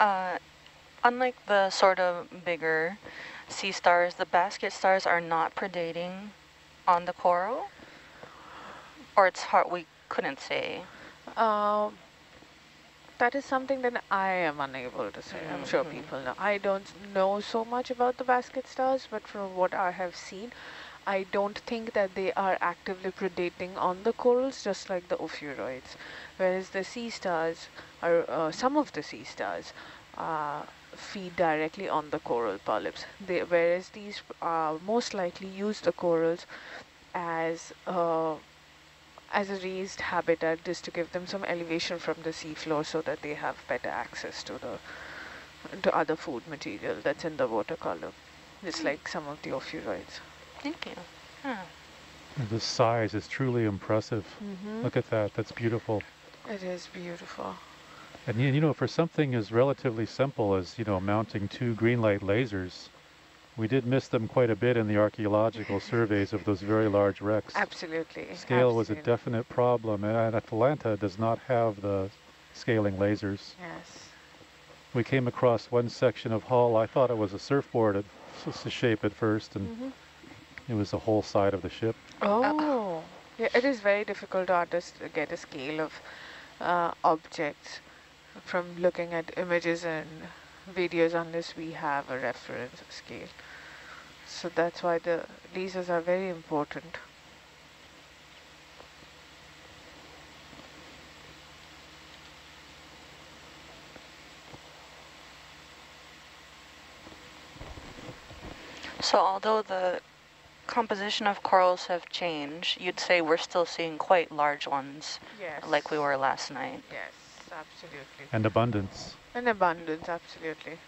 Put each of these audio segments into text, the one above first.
Uh, unlike the sort of bigger sea stars, the basket stars are not predating on the coral? Or it's hard, we couldn't say. Uh, that is something that I am unable to say. Mm -hmm. I'm sure mm-hmm. people know. I don't know so much about the basket stars, but from what I have seen, I don't think that they are actively predating on the corals, just like the ophiuroids. Whereas the sea stars, are uh, some of the sea stars, uh, feed directly on the coral polyps. They, whereas these uh, most likely use the corals as uh, as a raised habitat just to give them some elevation from the seafloor so that they have better access to the to other food material that's in the water column. It's mm. like some of the ophiuroids. Thank you. Huh. The size is truly impressive. Mm -hmm. Look at that. That's beautiful. It is beautiful. And you know, for something as relatively simple as, you know, mounting two green light lasers, we did miss them quite a bit in the archaeological surveys of those very large wrecks. Absolutely. Scale Absolutely. was a definite problem, and Atlanta does not have the scaling lasers. Yes. We came across one section of hull. I thought it was a surfboard at shape at first, and mm -hmm. it was the whole side of the ship. Oh, yeah, it is very difficult to get a scale of uh, objects from looking at images and videos unless we have a reference scale. So that's why the lasers are very important. So although the composition of corals have changed, you'd say we're still seeing quite large ones yes. like we were last night. Yes, absolutely. And abundance. And abundance, absolutely.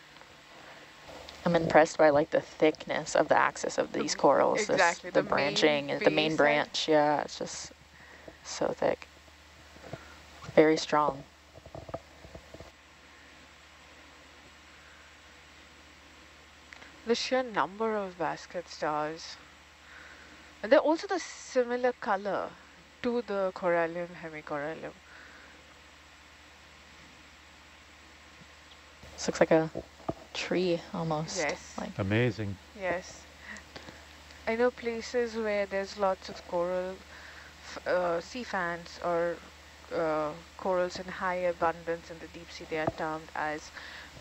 I'm impressed by like the thickness of the axis of these corals. Exactly. This, the, the branching, the main branch. Yeah, it's just so thick. Very strong. The sheer number of basket stars. And they're also the similar color to the corallium, hemicorallium. This looks like a tree almost. Yes. Like Amazing. Yes. I know places where there's lots of coral, uh, sea fans or uh, corals in high abundance in the deep sea. They are termed as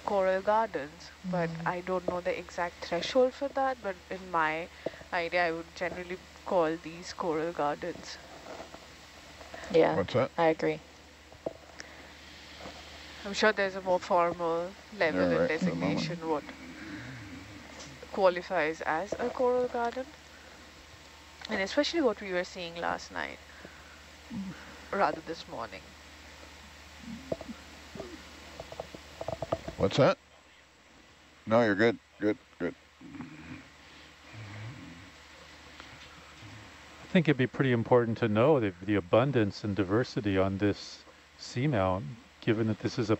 coral gardens, mm. but I don't know the exact threshold for that. But in my idea, I would generally call these coral gardens. Yeah. What's that? I agree. I'm sure there's a more formal level yeah, right, designation what qualifies as a coral garden. And especially what we were seeing last night, rather this morning. What's that? No, you're good. Good, good. Think it'd be pretty important to know the, the abundance and diversity on this seamount given that this is a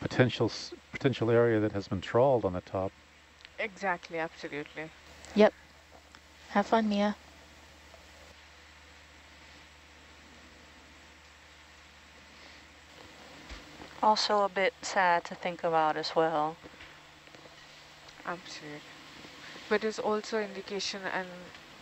potential potential area that has been trawled on the top. Exactly, absolutely. Yep. Have fun, Mia. Also a bit sad to think about as well. Absolutely. But it's also indication and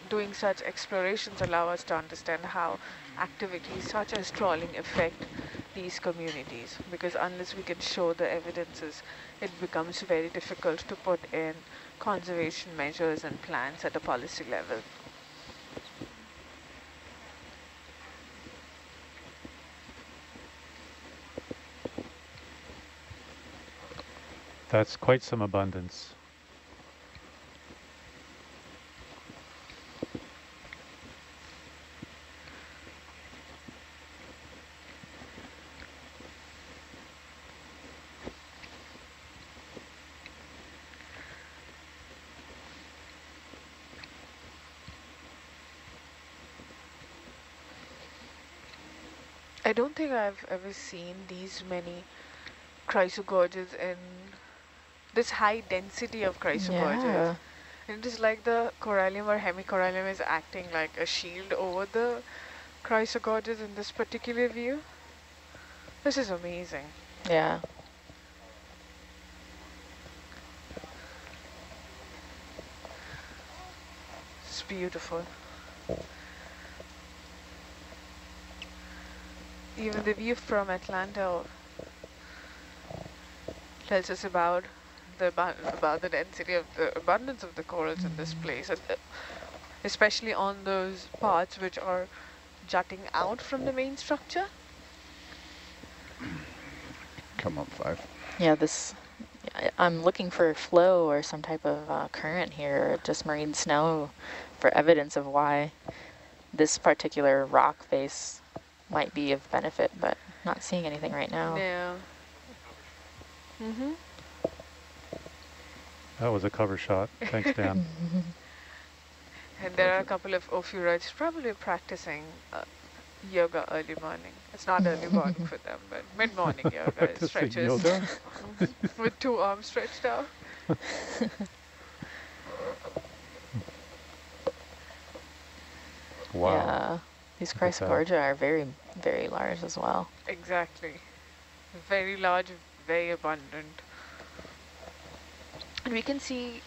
doing such explorations allow us to understand how activities such as trawling affect these communities because unless we can show the evidences, it becomes very difficult to put in conservation measures and plans at a policy level. That's quite some abundance. I don't think I've ever seen these many chrysogorges in this high density of chrysogorges. Yeah. And it is like the corallium or hemicorallium is acting like a shield over the chrysogorges in this particular view. This is amazing. Yeah. It's beautiful. Even the view from Atlanta tells us about the about the density of the abundance of the corals in this place, and uh, especially on those parts which are jutting out from the main structure. Come up five. Yeah, this. I'm looking for flow or some type of uh, current here, just marine snow, for evidence of why this particular rock face might be of benefit, but not seeing anything right now. Yeah. Mm-hmm. That was a cover shot. Thanks, Dan. and there are a couple of ophiuroids probably practicing uh, yoga early morning. It's not early morning for them, but mid-morning yoga stretches yoga? with two arms stretched out. wow. Yeah, these Chrysogorgia are very, very large as well. Exactly. Very large, very abundant. And we can see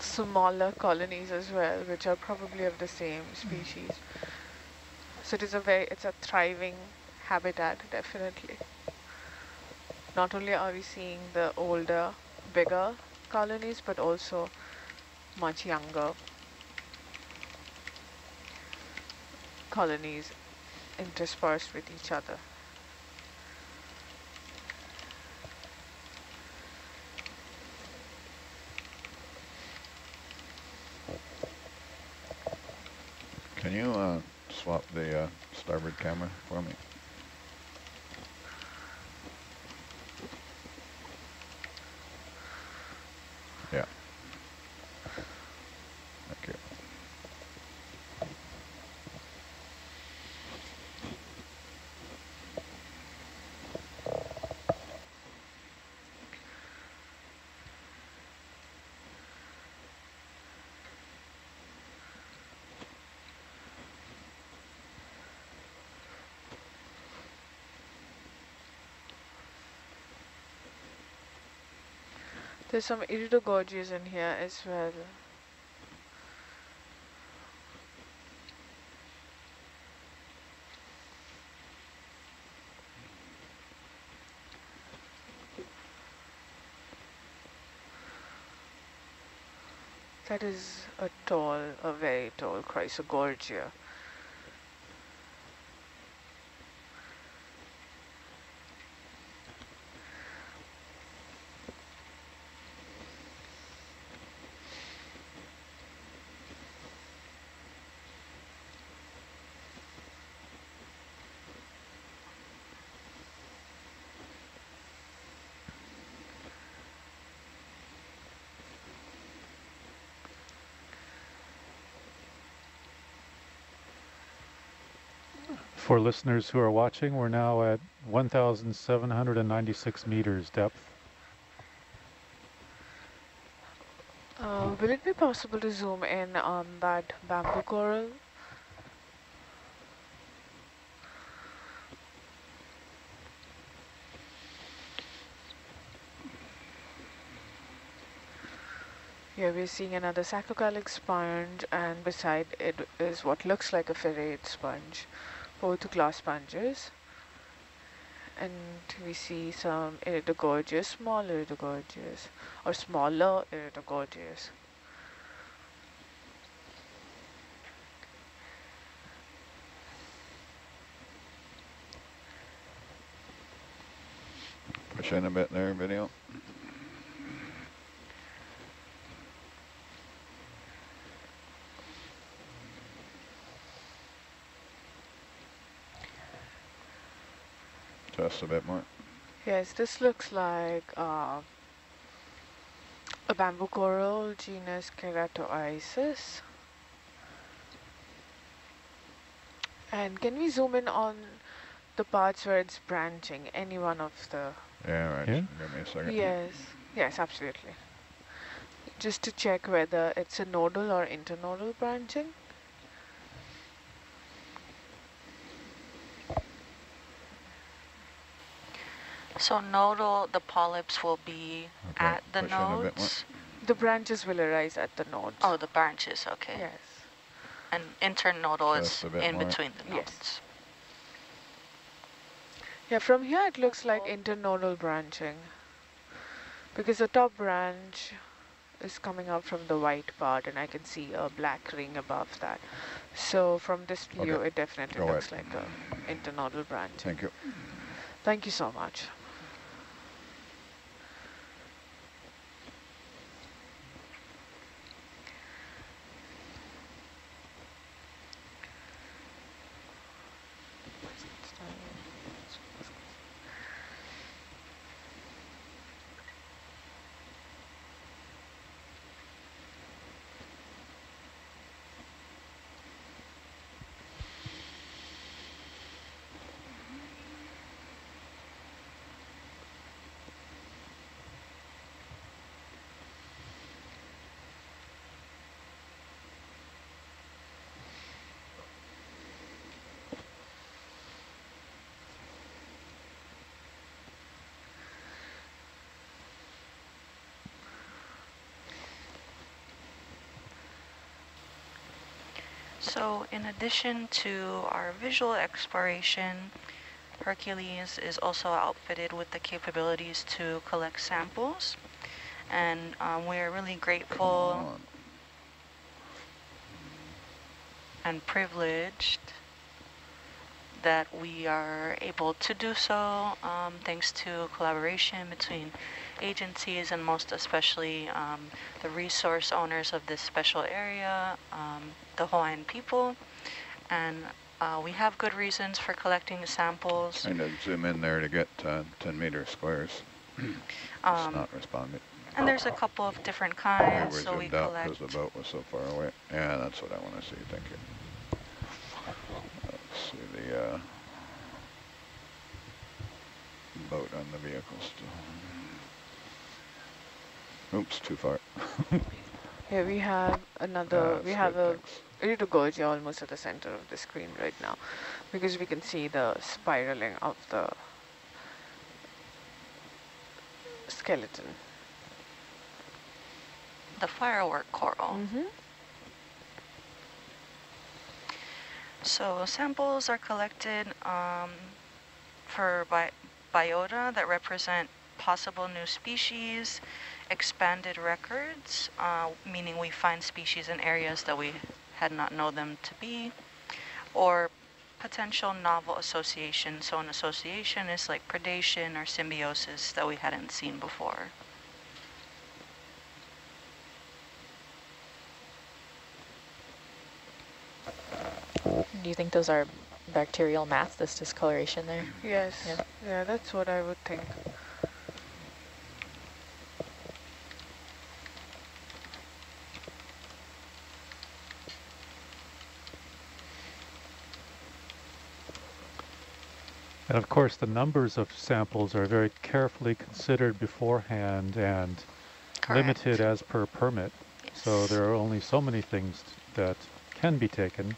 smaller colonies as well, which are probably of the same species. So it is a very, it's a thriving habitat, definitely. Not only are we seeing the older, bigger colonies, but also much younger colonies interspersed with each other. Can you uh, swap the uh, starboard camera for me? Yeah. Thank you. There's some iridogorgias in here as well. That is a tall, a very tall Chrysogorgia. For listeners who are watching, we're now at 1,796 meters depth. Uh, will it be possible to zoom in on that bamboo coral? Here we're seeing another saccocalyx sponge and beside it is what looks like a ferrate sponge glass sponges and we see some iridogorgias, small iridogorgias or smaller iridogorgias. Push in a bit there, video. A bit more. Yes, this looks like uh, a bamboo coral, genus Keratoisis. And can we zoom in on the parts where it's branching, any one of the... Yeah, right. Yeah. Give me a second. Yes, yes, absolutely. Just to check whether it's a nodal or internodal branching. So nodal, the polyps will be okay. at the nodes? The branches will arise at the nodes. Oh, the branches, okay. Yes. And internodal Just is in more. between the Yes. nodes. Yeah, from here it looks like internodal branching because the top branch is coming out from the white part and I can see a black ring above that. So from this view, Okay. it definitely Go looks like an internodal branch. Thank you. Thank you so much. So in addition to our visual exploration, Hercules is also outfitted with the capabilities to collect samples. And um, we're really grateful and privileged that we are able to do so um, thanks to collaboration between agencies and most especially um, the resource owners of this special area, um, the Hawaiian people. And uh, we have good reasons for collecting the samples. Kind to zoom in there to get uh, 10 meter squares. it's Um, not responding. and there's a couple of different kinds, were so we collect. because the boat was so far away. Yeah, that's what I want to see. Thank you. Let's see the uh, boat on the vehicle still. Oops, too far. Here we have another, Ah, we that's have good, a thanks. Rito Gorge almost at the center of the screen right now because we can see the spiraling of the skeleton. the firework coral. Mm-hmm. So samples are collected um, for bi biota that represent possible new species, expanded records, uh, meaning we find species in areas that we had not known them to be, or potential novel association. So an association is like predation or symbiosis that we hadn't seen before. Do you think those are bacterial mats, this discoloration there? Yes, Yeah. yeah, that's what I would think. And of course, the numbers of samples are very carefully considered beforehand and limited as per permit. So there are only so many things that can be taken.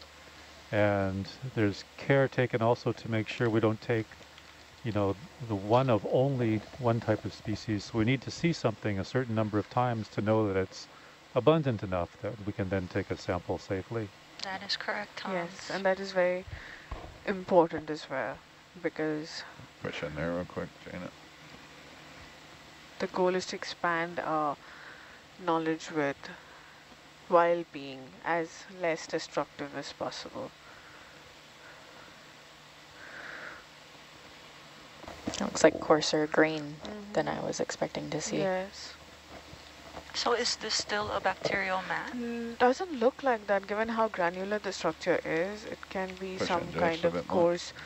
And there's care taken also to make sure we don't take, you know, the one of only one type of species. So we need to see something a certain number of times to know that it's abundant enough that we can then take a sample safely. That is correct, Tom. Yes, and that is very important as well because Push in there real quick, Janet. the goal is to expand our knowledge with while being as less destructive as possible. It looks like coarser grain than I was expecting to see. Yes. So is this still a bacterial mat? Mm, doesn't look like that given how granular the structure is. It can be Push some kind of coarse more.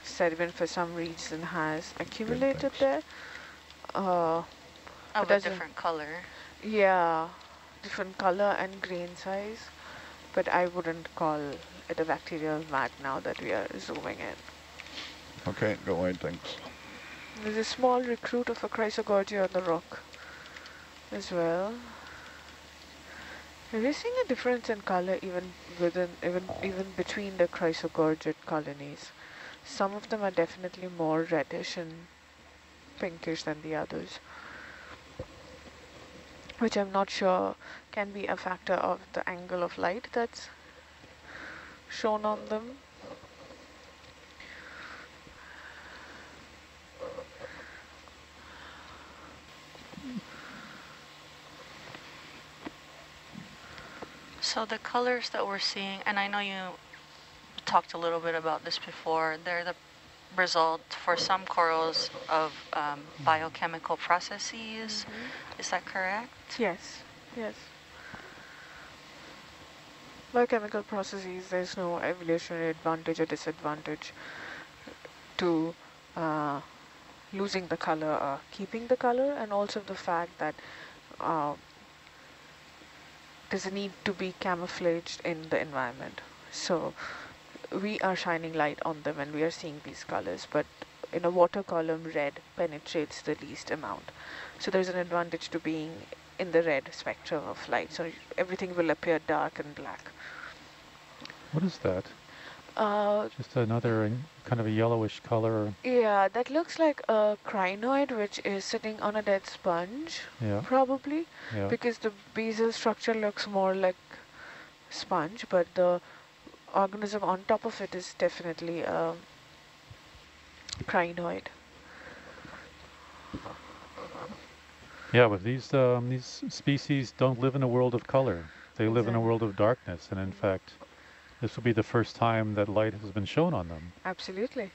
Coarse sediment for some reason has accumulated there. Uh, Of a doesn't- different color. yeah, different color and grain size, but I wouldn't call it a bacterial mat now that we are zooming in. Okay, go wide, thanks. There's a small recruit of a chrysogorgia on the rock as well. We're seeing a difference in color even within, even even between the chrysogorgid colonies. Some of them are definitely more reddish and pinkish than the others, which I'm not sure can be a factor of the angle of light that's shown on them. So the colors that we're seeing, and I know you talked a little bit about this before, they're the result for some corals of um, biochemical processes. Is that correct? Yes, yes. Biochemical processes, there's no evolutionary advantage or disadvantage to uh, losing the color or keeping the color, and also the fact that uh, there's a need to be camouflaged in the environment. So we are shining light on them and we are seeing these colors, but in a water column, red penetrates the least amount. So there's an advantage to being in the red spectrum of light. So everything will appear dark and black. What is that? Uh, Just another kind of a yellowish color. yeah, that looks like a crinoid which is sitting on a dead sponge, Yeah, probably, yeah. because the basal structure looks more like sponge, but the organism on top of it is definitely a crinoid. Yeah, but these um, these species don't live in a world of color. They live in a world of darkness, and in fact, this will be the first time that light has been shown on them. Absolutely.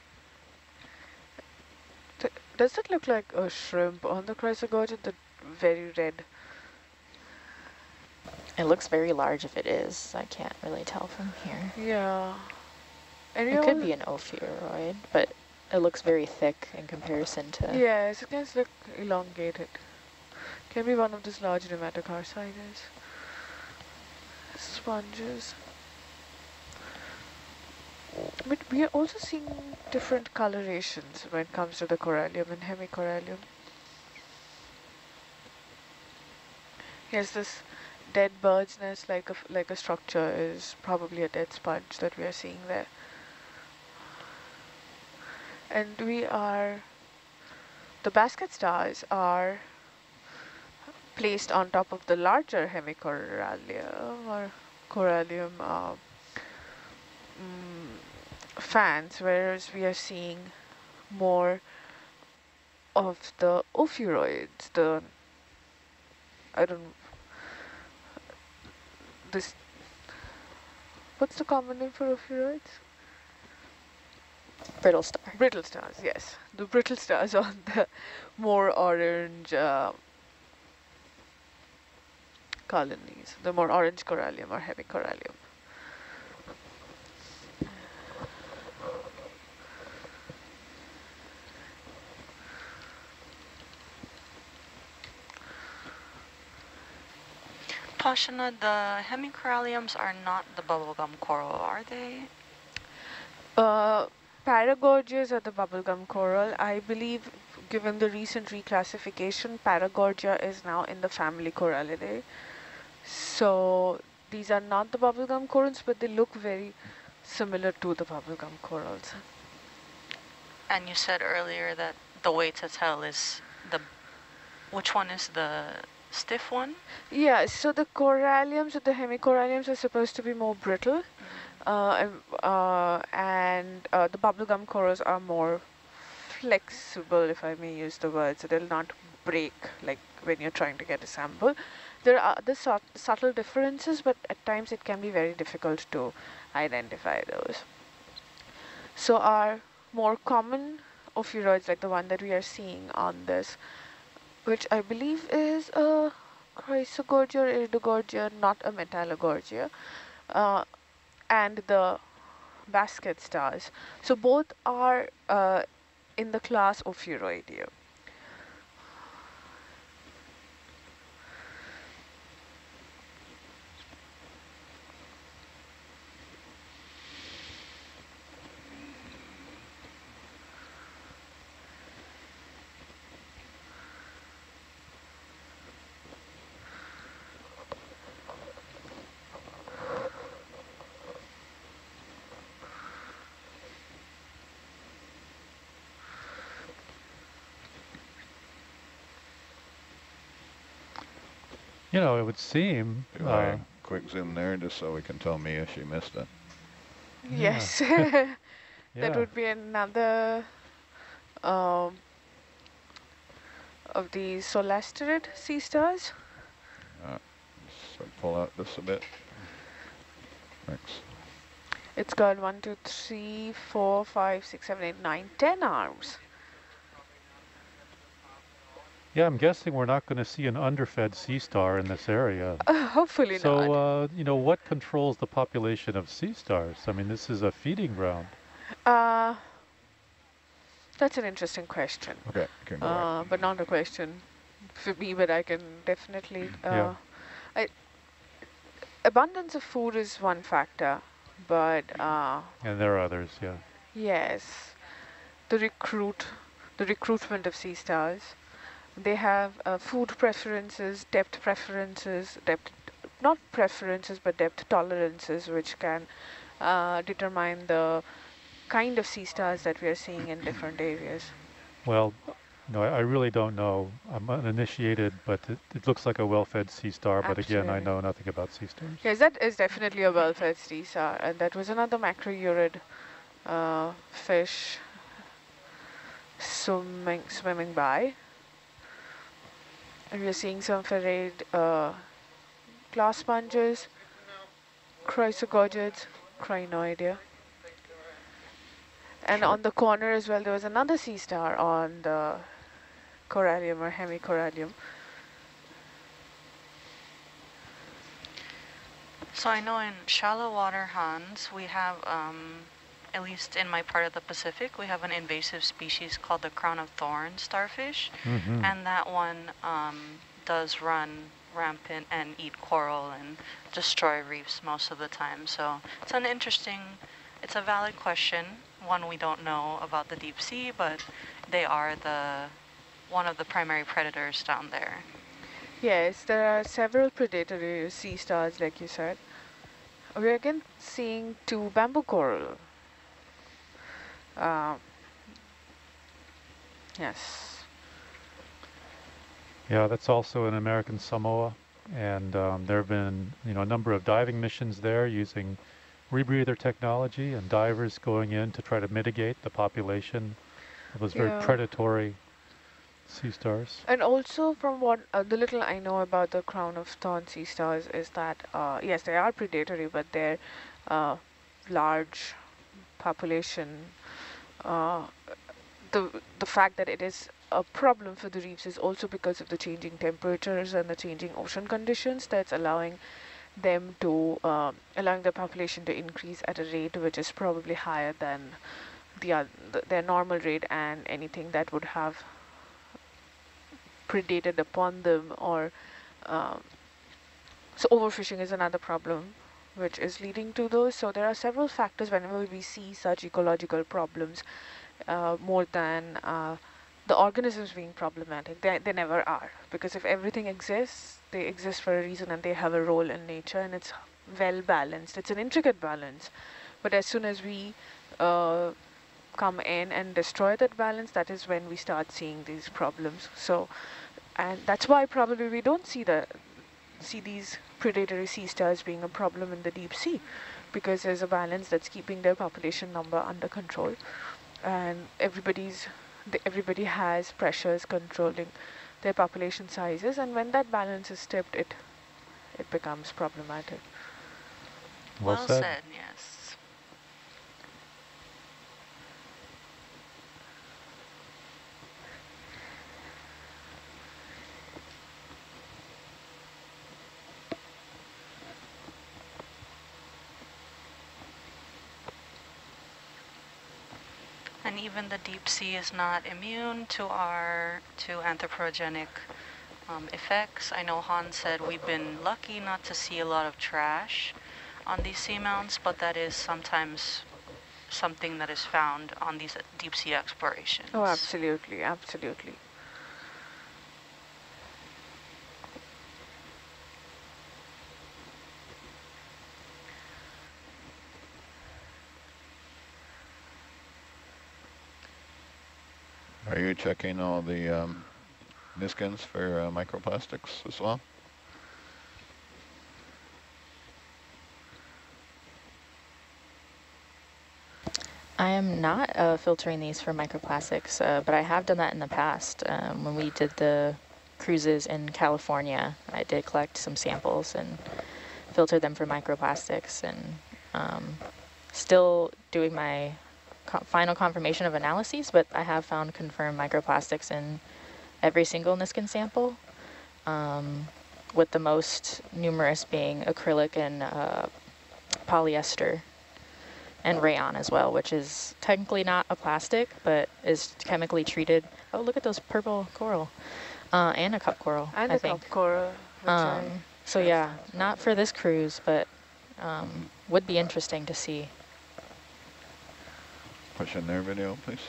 Th does it look like a shrimp on the Chrysogorgia, the very red? It looks very large if it is. I can't really tell from here. Yeah. And It could be an ophiuroid, but it looks very thick in comparison to... Yeah, it does look elongated. Can be one of these large nematocarcinids. Sponges. But we are also seeing different colorations when it comes to the corallium and hemicorallium. Here's this dead bird's nest like a, like a structure is probably a dead sponge that we are seeing there. And we are, the basket stars are placed on top of the larger hemicorallium or corallium uh, mm, fans, whereas we are seeing more of the ophiuroids, the, I don't, this, what's the common name for ophiuroids? Brittle star. Brittle stars, yes. The brittle stars on the more orange uh, colonies, the more orange corallium or hemicorallium. Pashana, the hemicoralliums are not the bubblegum coral, are they? Uh, Paragorgias are the bubblegum coral. I believe, given the recent reclassification, Paragorgia is now in the family Coralliidae. So these are not the bubblegum corals, but they look very similar to the bubblegum corals. And you said earlier that the way to tell is the, which one is the stiff one? Yeah, so the coralliums or the hemicoralliums are supposed to be more brittle, uh, and, uh, and uh, the bubblegum corals are more flexible, if I may use the word, so they'll not break like when you're trying to get a sample. There are other sub subtle differences, but at times it can be very difficult to identify those. So our more common ophiuroids, like the one that we are seeing on this, which I believe is a Chrysogorgia or Iridogorgia, not a Metallogorgia, uh, and the basket stars. So both are uh, in the class of Ophiuroidea. You know, it would seem. Uh, I quick zoom there just so we can tell Mia if she missed it? Yes. Yeah. that would be another um, of the solasterid sea stars. So pull out this a bit. Thanks. It's got one, two, three, four, five, six, seven, eight, nine, ten arms. Yeah, I'm guessing we're not going to see an underfed sea star in this area. Uh, hopefully So, not. uh, you know, what controls the population of sea stars? I mean, this is a feeding ground. Uh, that's an interesting question, Okay, can go uh, but not a question for me, but I can definitely... Uh, Yeah. I, abundance of food is one factor, but uh, And there are others, yeah. yes, the recruit, the recruitment of sea stars, they have uh, food preferences, depth preferences, depth, not preferences, but depth tolerances, which can uh, determine the kind of sea stars that we are seeing in different areas. Well, no, I, I really don't know. I'm uninitiated, but it, it looks like a well-fed sea star. But again, I know nothing about sea stars. Yes, that is definitely a well-fed sea star, and that was another macrourid uh, fish swimming swimming by. And we are seeing some ferrate uh, glass sponges, chrysogorgids, crinoidea. And on the corner as well, there was another sea star on the corallium or hemicorallium. So I know in shallow water Hans, we have, um, at least in my part of the Pacific, we have an invasive species called the crown of thorns starfish. Mhm. And that one um, does run rampant and eat coral and destroy reefs most of the time. So it's an interesting, it's a valid question, one we don't know about the deep sea, but they are the one of the primary predators down there. Yes, there are several predatory sea stars, like you said. We're again seeing two bamboo coral. Um, yes. Yeah, that's also in American Samoa, and um, there have been you know a number of diving missions there using rebreather technology and divers going in to try to mitigate the population of those very Yeah. predatory sea stars. And also from what uh, the little I know about the crown of thorn sea stars is that, uh, yes, they are predatory, but their uh, large population, uh, the, the fact that it is a problem for the reefs is also because of the changing temperatures and the changing ocean conditions that's allowing them to, uh, allowing the population to increase at a rate which is probably higher than the, th their normal rate and anything that would have predated upon them or um, so overfishing is another problem which is leading to those. So there are several factors whenever we see such ecological problems uh, more than uh, the organisms being problematic. They, they never are because if everything exists they exist for a reason and they have a role in nature and it's well balanced. It's an intricate balance. But as soon as we uh, come in and destroy that balance, that is when we start seeing these problems. So, and that's why probably we don't see the see these predatory sea stars being a problem in the deep sea, because there's a balance that's keeping their population number under control, and everybody's the, everybody has pressures controlling their population sizes, and when that balance is tipped, it it becomes problematic. Well, said. yes. And even the deep sea is not immune to our to anthropogenic um, effects. I know Han said we've been lucky not to see a lot of trash on these seamounts, but that is sometimes something that is found on these deep sea explorations. Oh, absolutely, absolutely. Are you checking all the um, Niskins for uh, microplastics as well? I am not uh, filtering these for microplastics, uh, but I have done that in the past. Um, when we did the cruises in California, I did collect some samples and filter them for microplastics and um, still doing my co final confirmation of analyses, but I have found confirmed microplastics in every single Niskin sample, um, with the most numerous being acrylic and uh, polyester and rayon as well, which is technically not a plastic, but is chemically treated. Oh, look at those purple coral. Uh, and a cup coral, and I a think. cup coral. Um, so yeah, not for this cruise, but um, would be interesting to see. Push in their video, please.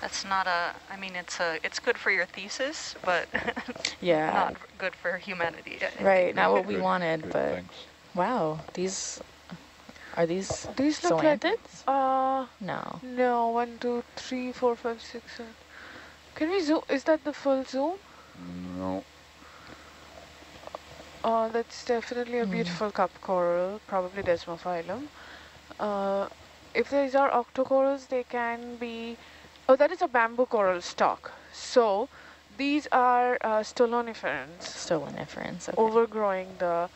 That's not a, I mean, it's a, it's good for your thesis, but Yeah, not good for humanity. Right, not what we Good- wanted, good, but thanks. wow, these, are these These look like, zoanthids? uh, No. no, one, two, three, four, five, six, seven. Can we zoom? Is that the full zoom? No, Uh, that's definitely a Hmm. beautiful cup coral, probably Desmophyllum. Uh, if these are octocorals, they can be, oh, that is a bamboo coral stalk. So these are uh, stoloniferans Stoloniferans, okay. overgrowing the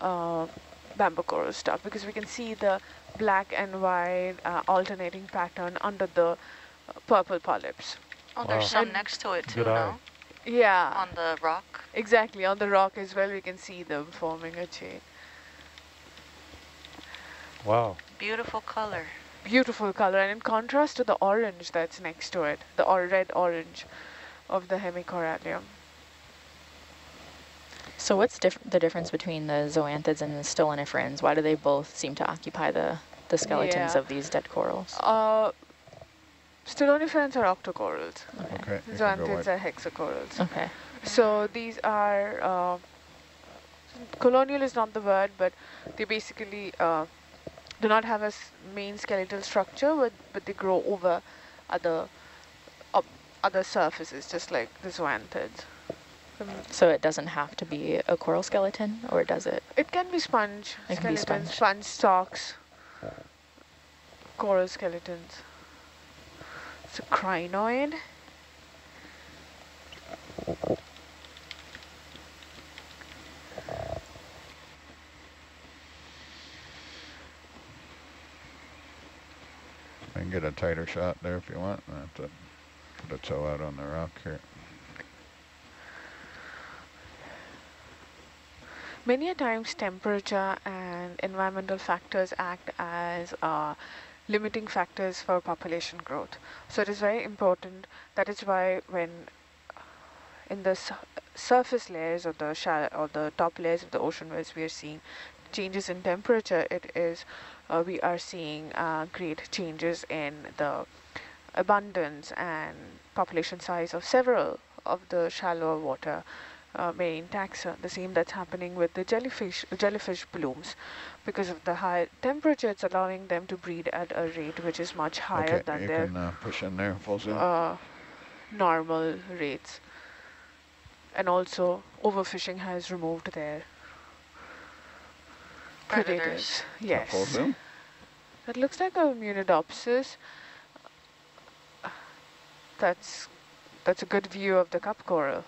uh, bamboo coral stock because we can see the black and white uh, alternating pattern under the uh, purple polyps. Oh, there's Wow. some next to it too, Good no? Yeah, On the rock. exactly. On the rock as well, we can see them forming a chain. Wow. Beautiful color. beautiful color and in contrast to the orange that's next to it, the or red orange of the hemicorallium. So what's diff the difference between the zoanthids and the stoloniferans? Why do they both seem to occupy the, the skeletons Yeah. of these dead corals? Uh, Stoloniferans are octocorals, Okay. okay, you can go zoanthids are hexacorals. Okay. So these are, uh, colonial is not the word, but they basically uh, do not have a s- main skeletal structure, but, but they grow over other, up other surfaces, just like the zoanthids. Um, So it doesn't have to be a coral skeleton, or does it? It can be sponge It can be sponge. sponge stalks, coral skeletons. It's a crinoid. I can get a tighter shot there if you want. I have to put a toe out on the rock here. Many a times temperature and environmental factors act as uh, limiting factors for population growth. So it is very important. That is why when in the su surface layers or the or the top layers of the ocean where we are seeing changes in temperature, it is uh, we are seeing uh, great changes in the abundance and population size of several of the shallower water uh, marine taxa, the same that's happening with the jellyfish jellyfish blooms. Because of the high temperature, it's allowing them to breed at a rate which is much higher okay, than their can uh, push in there, uh, normal rates. And also, overfishing has removed their predators. Predators. Yes. zoom. That looks like a Munidopsis. That's that's a good view of the cup coral.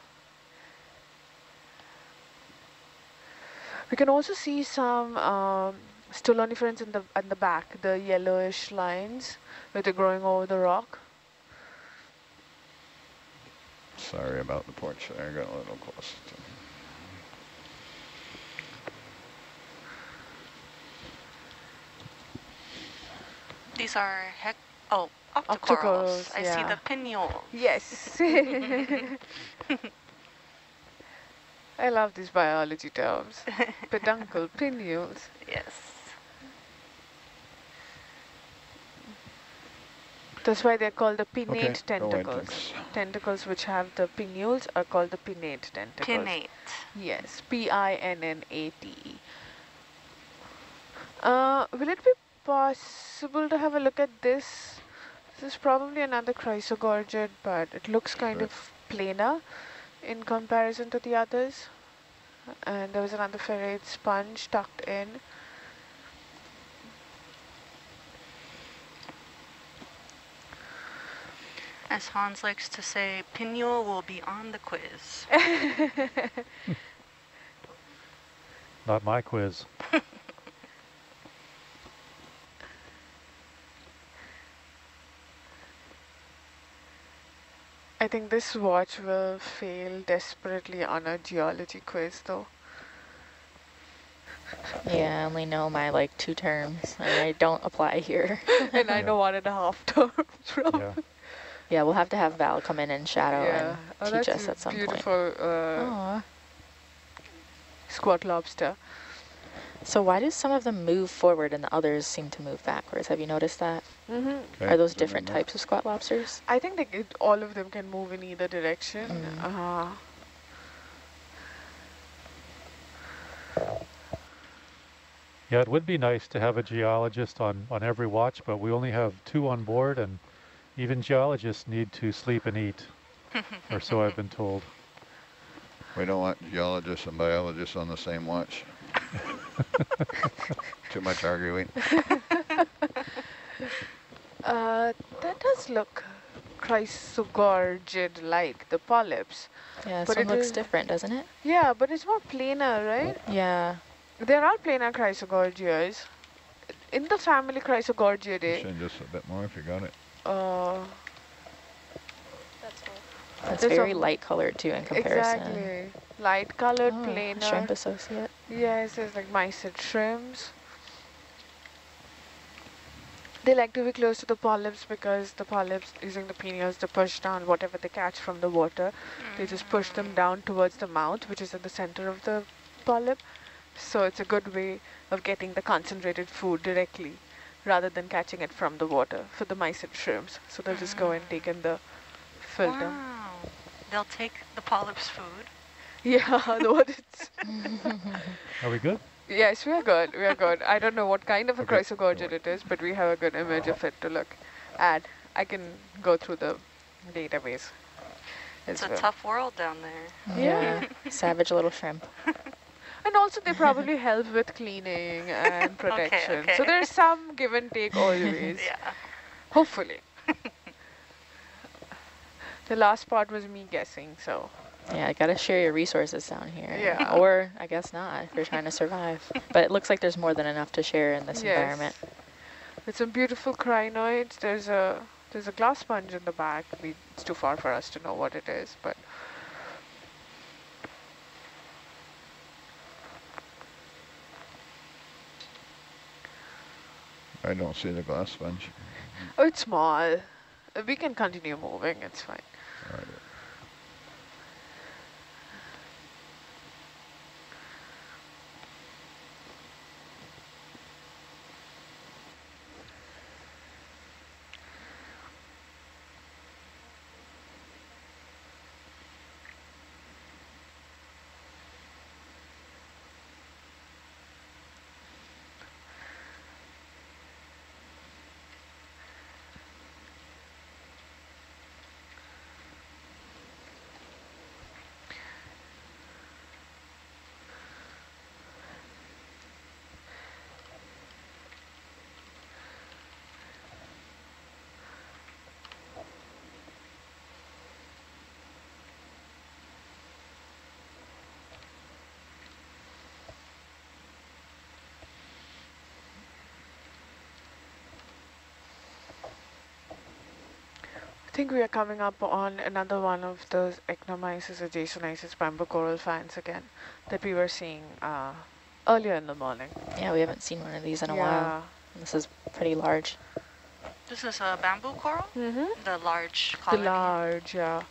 We can also see some um, stoloniferans in the at the back, the yellowish lines where they're growing over the rock. Sorry about the porch there, I got a little close. To These are heck. Oh, octocorals. Octocorals, I see the pinnules. Yes. I love these biology terms. Peduncle, pinnules. Yes. That's why they're called the pinnate okay, go tentacles. thanks. Tentacles which have the pinnules are called the pinnate tentacles. Pinnate. Yes, P-I-N-N-A-T-E. Uh, will it be possible to have a look at this? This is probably another chrysogorgid, but it looks kind Sure. of plainer in comparison to the others. And there was another ferret sponge tucked in. As Hans likes to say, Pinnule will be on the quiz. Not my quiz. I think this watch will fail desperately on a geology quiz though. Yeah, I only know my like two terms and I don't apply here. and I Yeah. know one and a half terms from Yeah. yeah, we'll have to have Val come in and shadow yeah. Oh, and teach us at some beautiful point. uh, Aw. squat lobster. So why do some of them move forward and the others seem to move backwards? Have you noticed that? Mm -hmm. Okay, Are those zoom in different types of squat lobsters? I think they could, all of them can move in either direction. Mm. Uh, Yeah, it would be nice to have a geologist on, on every watch, but we only have two on board and even geologists need to sleep and eat, or so I've been told. We don't want geologists and biologists on the same watch. Too much arguing. uh, that does look chrysogorgid-like, the polyps. Yeah, But it looks is- different, doesn't it? Yeah, but it's more planar, right? Yeah. There are planar chrysogorgias. In the family Chrysogorgiidae, Push in just a bit more if you got it. uh, There's very light colored too in comparison. exactly. Light colored, Oh, planar. Shrimp associate. Yes, it's like mysid shrimps. They like to be close to the polyps because the polyps, using the pinnules to push down whatever they catch from the water, they just push them mm. down towards the mouth, which is at the center of the polyp. So it's a good way of getting the concentrated food directly rather than catching it from the water for the mysid shrimps. So they'll just go and take in the ah. filter. Wow. They'll take the polyps food. Yeah, what it's Are we good? Yes, we are good. We are good. I don't know what kind of a Okay. chrysogorgid it is, but we have a good image of it to look at. I can go through the database. It's as a well. tough world down there. Yeah. Savage little shrimp. And also they probably help with cleaning and protection. okay. So there's some give and take always. Yeah. Hopefully. The last part was me guessing, so Yeah, I gotta share your resources down here. Yeah. Or I guess not if you're trying to survive. But it looks like there's more than enough to share in this Yes. environment. With some beautiful crinoids. There's a there's a glass sponge in the back. We, it's too far for us to know what it is, but I don't see the glass sponge. oh, it's small. We can continue moving. It's fine. All right. I think we are coming up on another one of those Eknomisis or Jasonisis bamboo coral fans again that we were seeing uh, earlier in the morning. Yeah, we haven't seen one of these in a yeah. while. This is pretty large. This is a bamboo coral, Mm-hmm. the large colony. The large, yeah.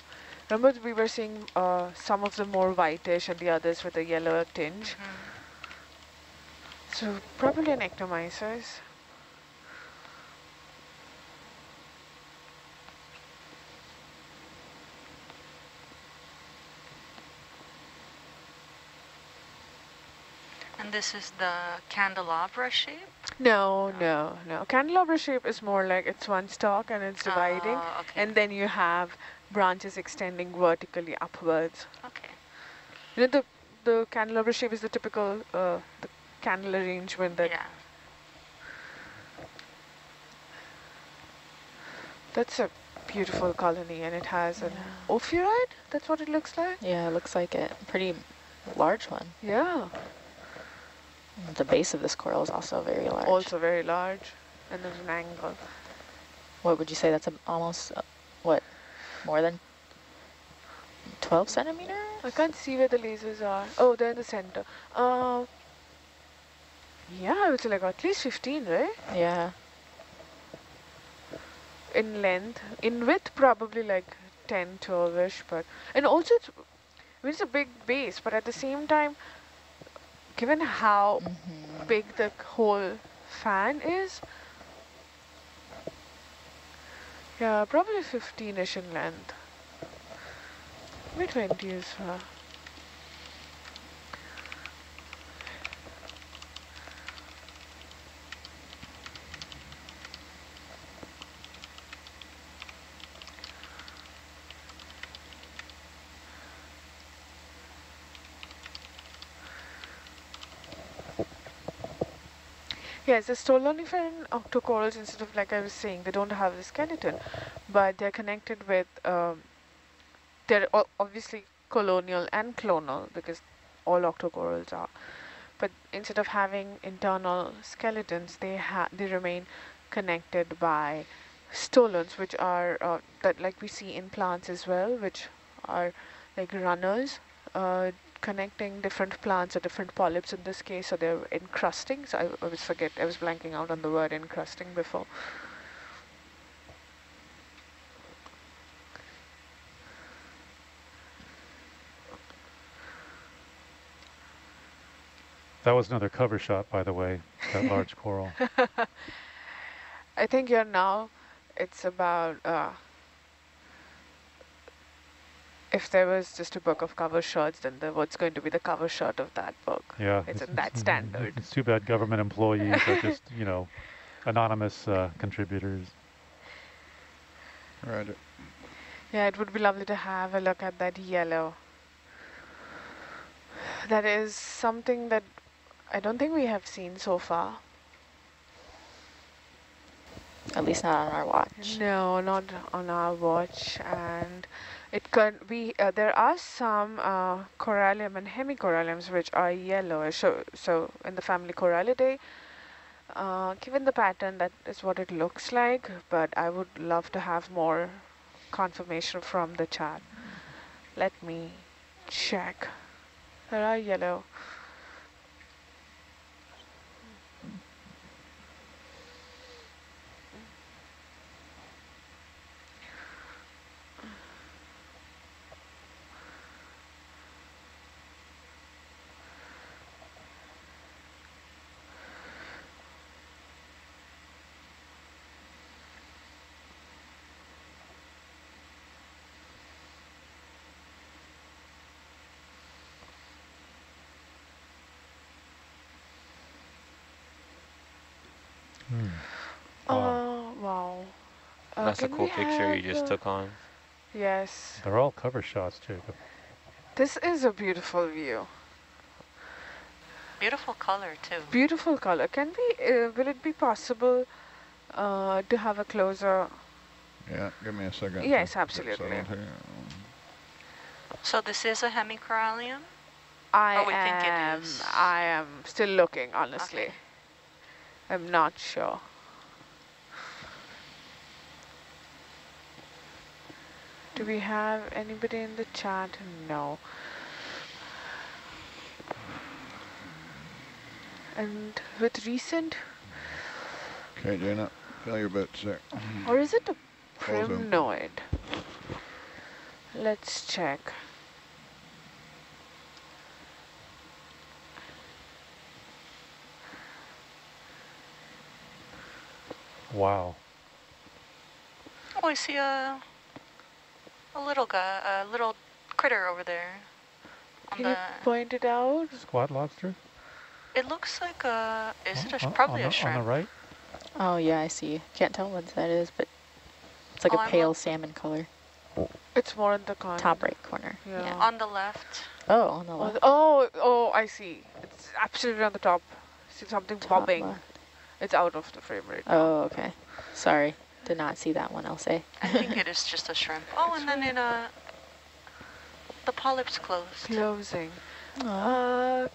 Remember we were seeing uh, some of them more whitish and the others with a yellow tinge. Mhm. So probably an Eknomisis. And this is the candelabra shape? No, no, no. Candelabra shape is more like it's one stalk and it's dividing. Oh, okay. And then you have branches extending vertically upwards. okay. You know, the, the candelabra shape is the typical uh, the candle arrangement that yeah. that's a beautiful colony and it has an Yeah. ophiuroid. That's what it looks like. Yeah, it looks like it. Pretty large one. Yeah, The base of this coral is also very large. also very large. And there's an angle. What would you say? That's a, almost, uh, what, more than 12 centimeter? I can't see where the lasers are. Oh, they're in the center. Uh, yeah, I would say like at least 15, right? Yeah. In length. In width, probably like 10, 12-ish. But, and also, it's, I mean, it's a big base, but at the same time, given how Mhm. big the whole fan is, yeah, probably 15-ish in length. Maybe 20 is uh, Yes, the stoloniferan octocorals, instead of like I was saying, they don't have the skeleton, but they're connected with, um, they're obviously colonial and clonal because all octocorals are. But instead of having internal skeletons, they ha they remain connected by stolons, which are uh, that like we see in plants as well, which are like runners, uh, connecting different plants or different polyps in this case, so they're encrusting. So I, I was forget, I was blanking out on the word encrusting before. That was another cover shot, by the way, that large coral. I think you're now, it's about, uh, if there was just a book of cover shots, then the, what's going to be the cover shot of that book? Yeah. It's in that standard. It's too bad government employees are just, you know, anonymous uh, contributors. Roger. Yeah, it would be lovely to have a look at that yellow. That is something that I don't think we have seen so far. At least not on our watch. No, not on our watch. And it could be, uh, there are some uh, corallium and hemicoralliums which are yellowish. So, so in the family Coralliidae, uh, given the pattern, that is what it looks like. But I would love to have more confirmation from the chat. Let me check. There are yellow. Hmm. Oh, Wow. wow. Uh, That's a cool picture you just took on. Yes. They're all cover shots, Jacob. This is a beautiful view. Beautiful color too. Beautiful color. Can we, uh, will it be possible uh, to have a closer? Yeah, give me a second. Yes, absolutely. So this is a hemicorallium? I Oh, we think it am. I am still looking, honestly. Okay. I'm not sure. Do we have anybody in the chat? No. And with recent, Okay, Jaina, fill your boots there. or is it a Close primnoid? Let's check. Wow. Oh, I see a a little guy, a little critter over there. On Can the, you point it out? Squat lobster? it looks like a. Is it a, Oh, probably a the, shrimp? On the right? Oh, yeah, I see. Can't tell what that is, but it's like Oh, a I'm pale look- salmon color. It's more in the corner. Top right corner. Yeah. Yeah. On the left. Oh, on the Oh, left. oh, oh, I see. It's absolutely on the top. See something top bobbing. left. It's out of the frame right now. Oh, okay. Sorry. Did not see that one, Elsa. I think it is just a shrimp. Oh, and then it, uh, the polyps closed. Closing. Uh,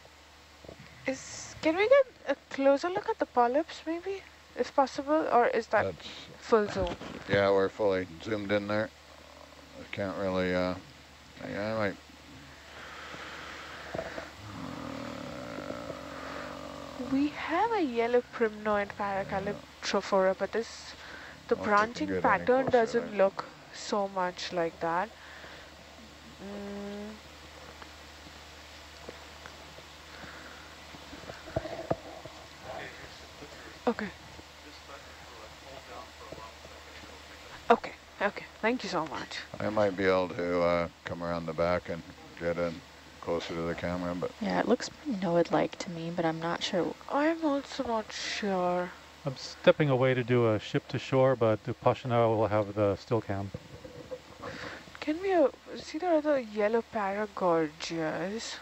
is can we get a closer look at the polyps, maybe, if possible, or is that That's, full zoom? yeah, we're fully zoomed in there. I can't really, uh, yeah, I might. We have a yellow primnoid paracalyptrophora, but this the branching pattern doesn't right? look so much like that. Mm. Okay. Okay, okay. Thank you so much. I might be able to uh, come around the back and get in closer to the camera, but Yeah, it looks Noid-like to me, but I'm not sure. I'm also not sure. I'm stepping away to do a ship to shore, but Upashana will have the still cam. Can we uh, see there are the yellow paragorgias?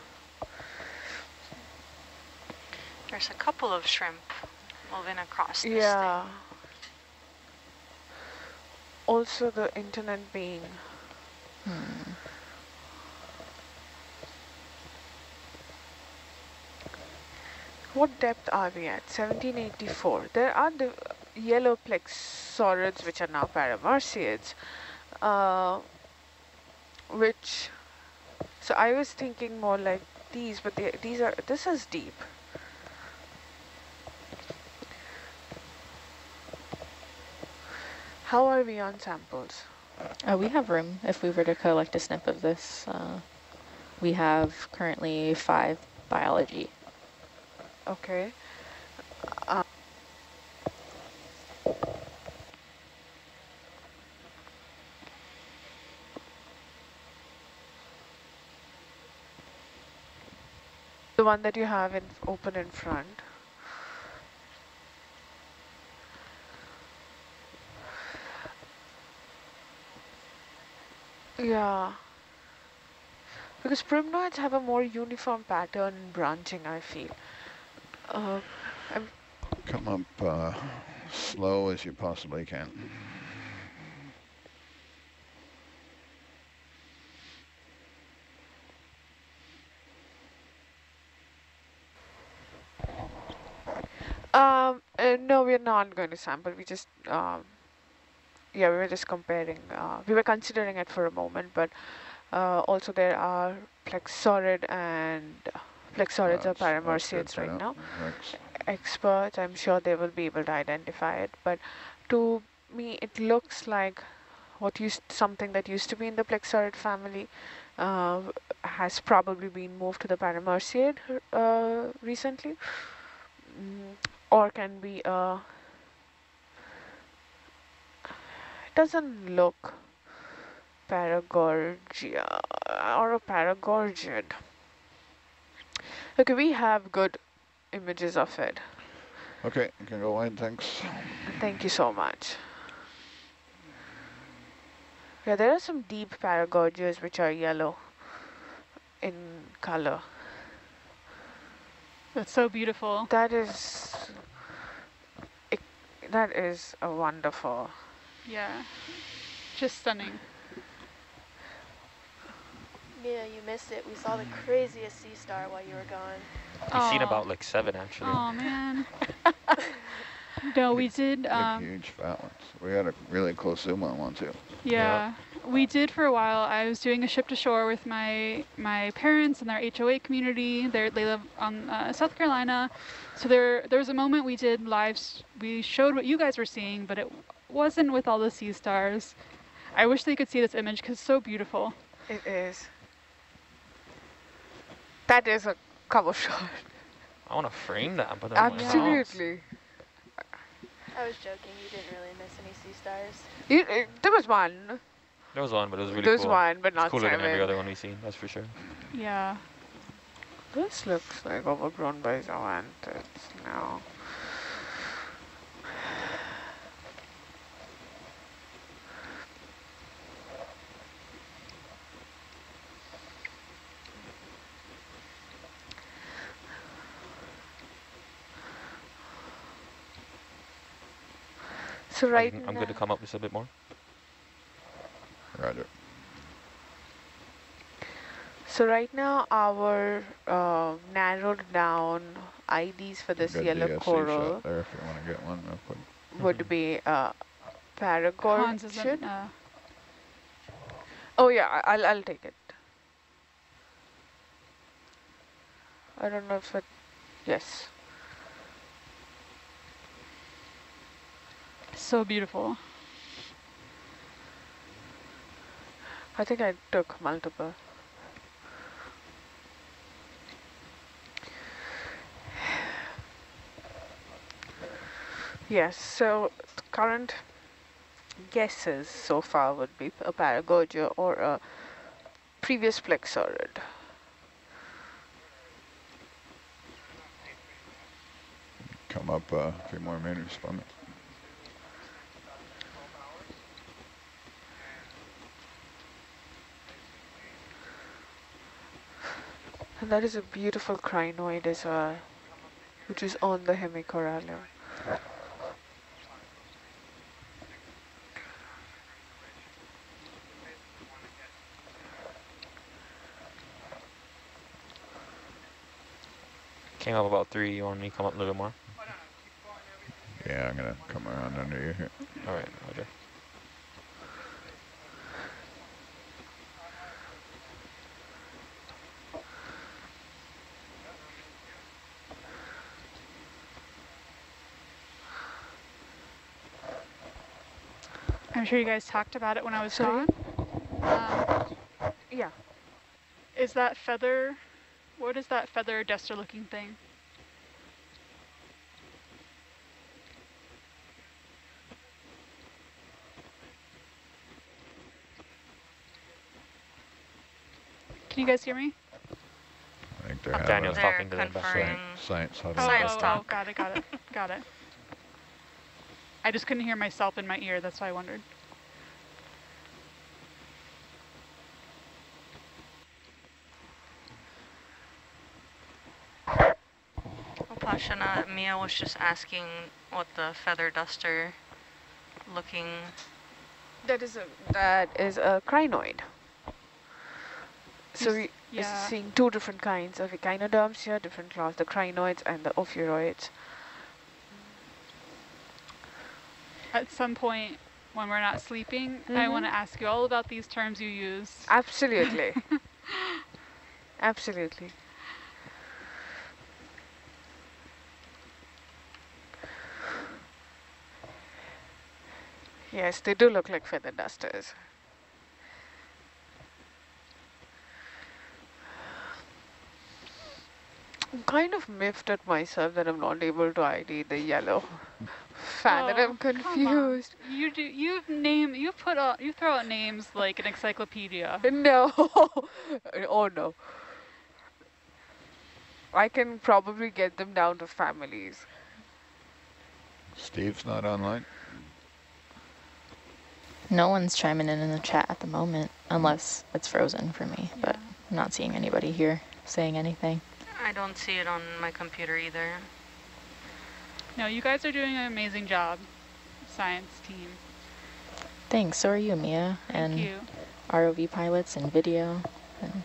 There's a couple of shrimp moving across this Yeah. thing. Also the internet being Hmm. What depth are we at? 1784. There are the yellow plexaurids, which are now paramuriceids, uh, which, so I was thinking more like these, but they, these are, this is deep. How are we on samples? Uh, we have room if we were to collect a snip of this. Uh, we have currently five biology. Okay. The one that you have in open in front. Yeah. Because primnoids have a more uniform pattern in branching, I feel. Uh, I'm come up uh, slow as you possibly can. Um, uh, no, we're not going to sample. We just, um, yeah, we were just comparing. Uh, we were considering it for a moment, but uh, also there are plexaurid and plexaurids are good right now. Experts, I'm sure they will be able to identify it, but to me, it looks like what used something that used to be in the plexaurid family uh, has probably been moved to the paramuriceid uh, recently. Mm, or can be a it doesn't look paragorgia or a paragorgid okay we have good images of it Okay, you can go wide, thanks. thank you so much yeah there are some deep paragorgias which are yellow in color That's so beautiful. That is, it, that is a wonderful. Yeah. Just stunning. Yeah, you missed it. We saw the craziest sea star while you were gone. We've seen about like seven actually. Oh man. no, we did. Big, Um, huge fat ones. We had a really close zoom on one too. yeah, we did for a while. I was doing a ship to shore with my my parents and their HOA community. They they live on uh, South Carolina, so there there was a moment we did lives. We showed what you guys were seeing, but it wasn't with all the sea stars. I wish they could see this image because it's so beautiful. It is. That is a cover shot. I want to frame that, but I'm like. Absolutely. I was joking. You didn't really miss any sea stars. You, uh, there was one. There was one, but it was really there was one, but It's not cooler seven. than every other one we've seen, that's for sure. Yeah. This looks like overgrown by zoanthids now. So I right can- I'm good to come up just a bit more. Roger. So right now our uh, narrowed down IDs for this Good yellow DSC coral there if you want to get one real quick. would be uh, Hans uh, Oh yeah, I'll I'll take it. I don't know if it. Yes. So beautiful. I think I took multiple. Yes, so current guesses so far would be a Paragorgia or a previous Plexaurid. Come up uh, a few more meters from it. And that is a beautiful crinoid as well, which is on the hemicorallium. Came up about three. You want me to come up a little bit more? Yeah, I'm gonna come around under you here. All right, Roger. I'm sure you guys talked about it when I was Sorry? gone. Um, Yeah. is that feather, what is that feather duster looking thing? Can you guys hear me? I think they're Uh, Daniel's They're talking to them back science, science huddle. Oh, Science oh, talk. oh, got it, got it, got it. I just couldn't hear myself in my ear, that's why I wondered. Upashana, Mia was just asking what the feather duster looking. That is a that is a crinoid. So we yeah. seeing two different kinds of echinoderms here, different class, the crinoids and the ophiuroids. At some point when we're not sleeping, I Mhm. want to ask you all about these terms you use. Absolutely. Absolutely. Yes, they do look like feather dusters. I'm kind of miffed at myself that I'm not able to ID the yellow fan and Oh, I'm come on. confused. You do. You name. You put. Out, you throw out names like an encyclopedia. No. oh no. I can probably get them down to families. Steve's not online. No one's chiming in in the chat at the moment, unless it's frozen for me, but I'm not seeing anybody here saying anything. I don't see it on my computer either. No, you guys are doing an amazing job, science team. Thanks, so are you, Mia, Thank and you. ROV pilots and video and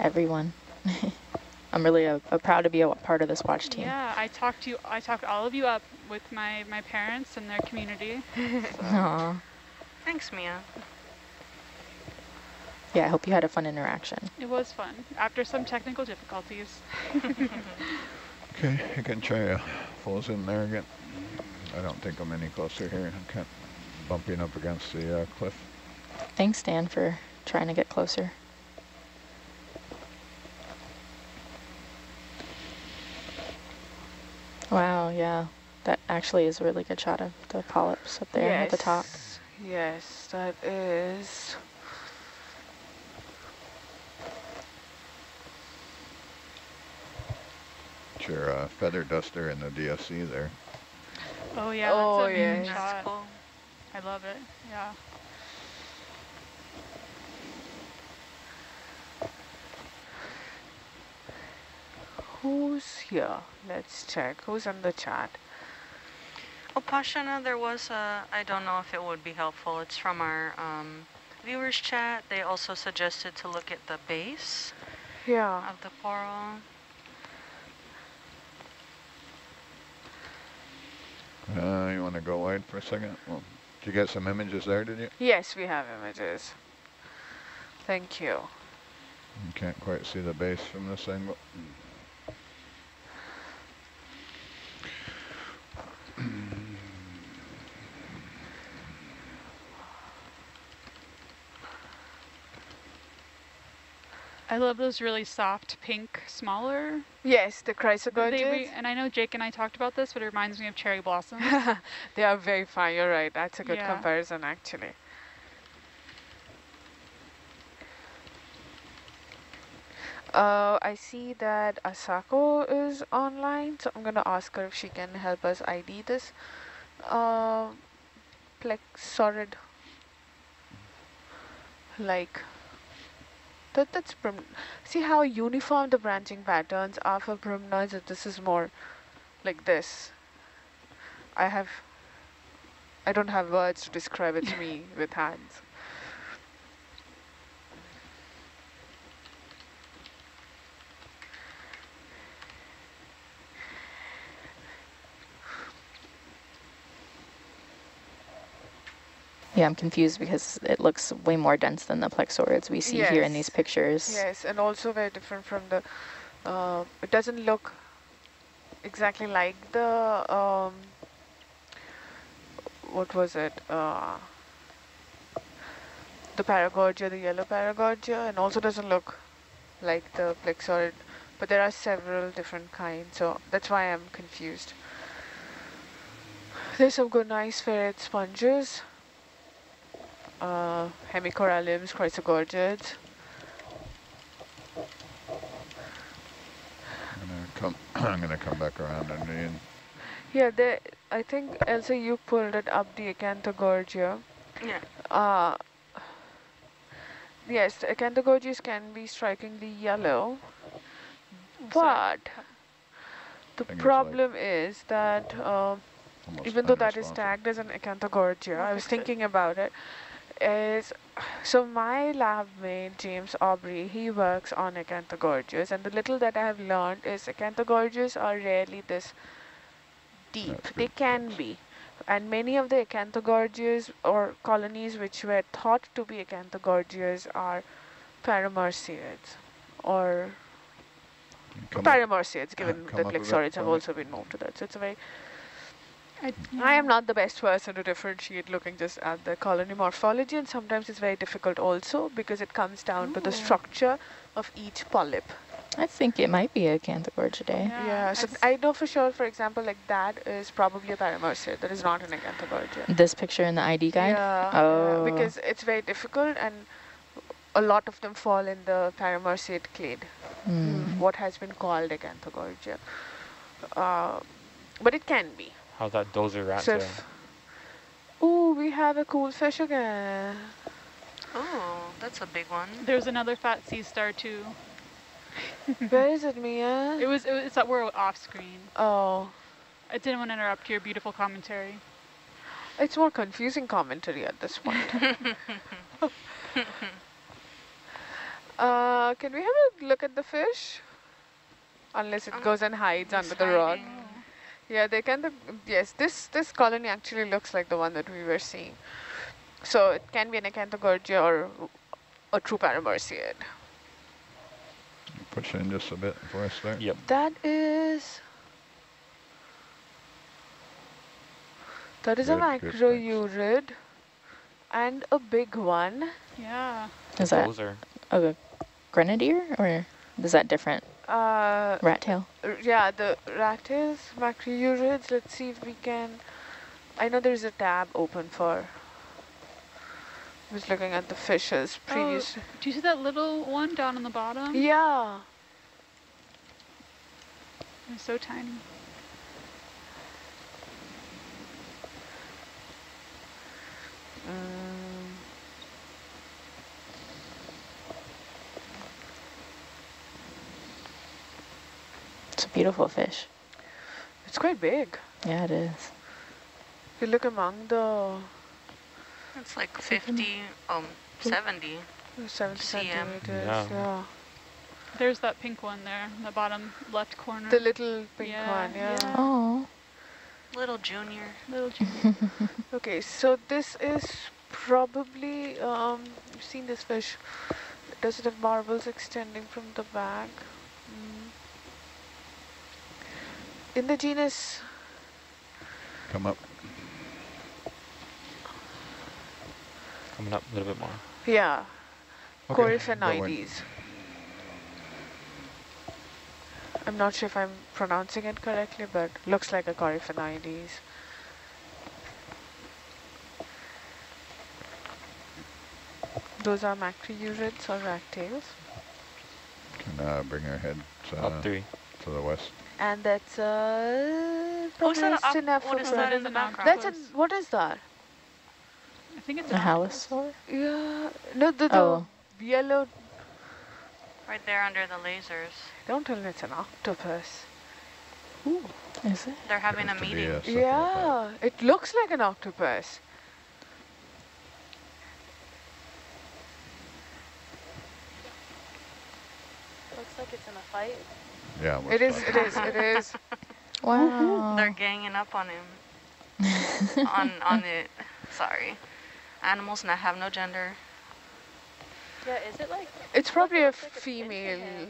everyone. I'm really uh uh proud to be a part of this watch team. Yeah, I talked you. I talked all of you up with my my parents and their community. Aw. Thanks, Mia. Yeah, I hope you had a fun interaction. It was fun after some technical difficulties. Okay, I can try a full zoom there again. I don't think I'm any closer here. I'm kind of bumping up against the uh, cliff. Thanks, Dan, for trying to get closer. Wow, yeah. That actually is a really good shot of the polyps up there at the top. Yes, Yes, that is. It's your uh, feather duster in the DSC there. Oh yeah, Oh, that's a yes. mean That's cool. I love it. Yeah. Who's here? Let's check. Who's on the chat? Upashana, there was a, I don't know if it would be helpful. It's from our um, viewers chat. They also suggested to look at the base Yeah. of the coral. Uh, you want to go wide for a second? Well, did you get some images there, did you? Yes, we have images. Thank you. You can't quite see the base from this angle. I love those really soft pink, smaller. Yes, the They and I know Jake and I talked about this, but it reminds me of cherry blossoms. they are very fine. You're right. That's a good Yeah. comparison, actually. Uh, I see that Asako is online, so I'm going to ask her if she can help us ID this uh, plexaurid. Like, that, that's see how uniform the branching patterns are for primnoids, if this is more like this. I have, I don't have words to describe it to me with hands. Yeah, I'm confused because it looks way more dense than the plexaurids we see here in these pictures. Yes, and also very different from the, uh, it doesn't look exactly like the, um, what was it, uh, the paragorgia, the yellow paragorgia, and also doesn't look like the plexaurid, but there are several different kinds, so that's why I'm confused. There's some good nice ferret sponges, uh, hemicoralliums, chrysogorgids, I'm gonna come. I'm gonna come back around and in. Yeah, there, I think, Elsa, you pulled it up, the Acanthogorgia. Yeah. Uh, yes, the Acanthogorgias can be strikingly yellow, but the Think it's like- problem is that um, almost even though that is tagged as an Acanthogorgia, I was fix it. thinking about it, is, so my lab mate, James Aubrey, he works on Acanthogorgias, and the little that I have learned is Acanthogorgias are rarely this deep. They can be. And many of the Acanthogorgias or colonies which were thought to be Acanthogorgias are paramuriceids or paramuriceids, given that a have also been moved to that. So it's a very I, I am not the best person to differentiate looking just at the colony morphology and sometimes it's very difficult also because it comes down to the structure of each polyp. I think it might be Acanthogorgiidae. Yeah, Yeah, so I've s- I know for sure, for example, like that is probably a paramuriceid. That is not an acanthogorgia. This picture in the ID guide? Yeah, Oh. yeah, because it's very difficult and a lot of them fall in the paramuriceid clade, Mm. what has been called acanthogorgia. Uh, but it can be. How's that dozer rat So there? if- Ooh, we have a cool fish again. Oh, that's a big one. There's another fat sea star too. Where is it, Mia? It was, it was it's that we're off screen. Oh, I didn't want to interrupt your beautiful commentary. it's more confusing commentary at this point. uh, can we have a look at the fish? Unless it Um, goes and hides It's under the rock. Hiding. Yeah, they can. The, yes, this this colony actually looks like the one that we were seeing. So it can be an acanthogorgia or a true paramuriceid. Push in just a bit before I start. Yep. That is. That is a Good, good, thanks. macrourid and a big one. Yeah. Is that Dozer. a grenadier or is that different? Uh, Rat tail? yeah, the rat tails, macrourids. Let's see if we can. I know there's a tab open for. I was looking at the fishes previous. Do you see that little one down on the bottom? Yeah. They're so tiny. Mm. It's a beautiful fish. It's quite big. Yeah, it is. If you look among the It's like 50, um, 70. 70 CM. centimeters, Yeah. yeah. There's that pink one there, in the bottom left corner. The little pink Yeah, one, yeah. yeah. Oh, Little junior. little junior. Okay, so this is probably, um, you've seen this fish. Does it have marbles extending from the back? Mm. In the genus, Come up. Coming up a little bit more. yeah, Okay. Coryphenoides. I'm not sure if I'm pronouncing it correctly, but looks like a Coryphenoides. Those are macrourids or ragtails. Can uh, bring our head Up uh, three. to the west. And that's uh, Oh, is that a what is that Ctenophora. in the An background? That's a, what is that? I think it's a an halosaur? Yeah, no, the, the Oh. yellow, Right there under the lasers. don't tell me it's an octopus. Is it? They're having a Looks to be meeting. a cephalopod. Yeah, it looks like an octopus. Looks like it's in a fight. Yeah, we're It is, stuck. it is, it is. Wow. They're ganging up on him. on on the sorry. Animals not have no gender. Yeah, is it like? It's probably a like female.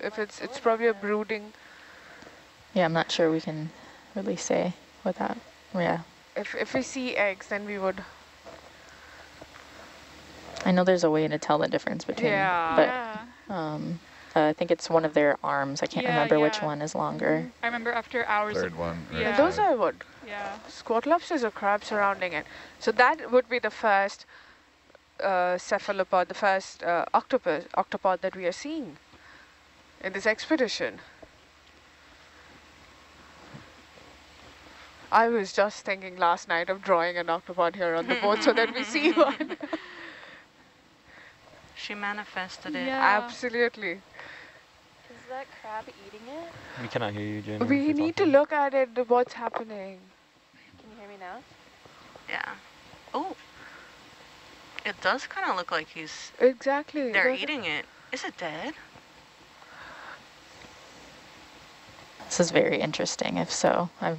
If it's, it's probably a brooding. yeah, I'm not sure we can really say without. Yeah, If, if we see eggs, then we would. I know there's a way to tell the difference between. Yeah. But Yeah. um, uh, I think it's one of their arms. I can't Yeah, remember which one is longer. I remember after hours Third of, one. right Yeah. Those are what? yeah. Squat lobsters or crabs surrounding it. So that would be the first uh, cephalopod, the first uh, octopus, octopod that we are seeing in this expedition. I was just thinking last night of drawing an octopod here on the boat so that we see one. She manifested it. Yeah. Absolutely. Is that crab eating it? We cannot hear you, Jenny. We need to look at it, what's happening. Can you hear me now? Yeah. Oh. It does kind of look like he's. Exactly. They're Look- eating it. Is it dead? This is very interesting. If so, i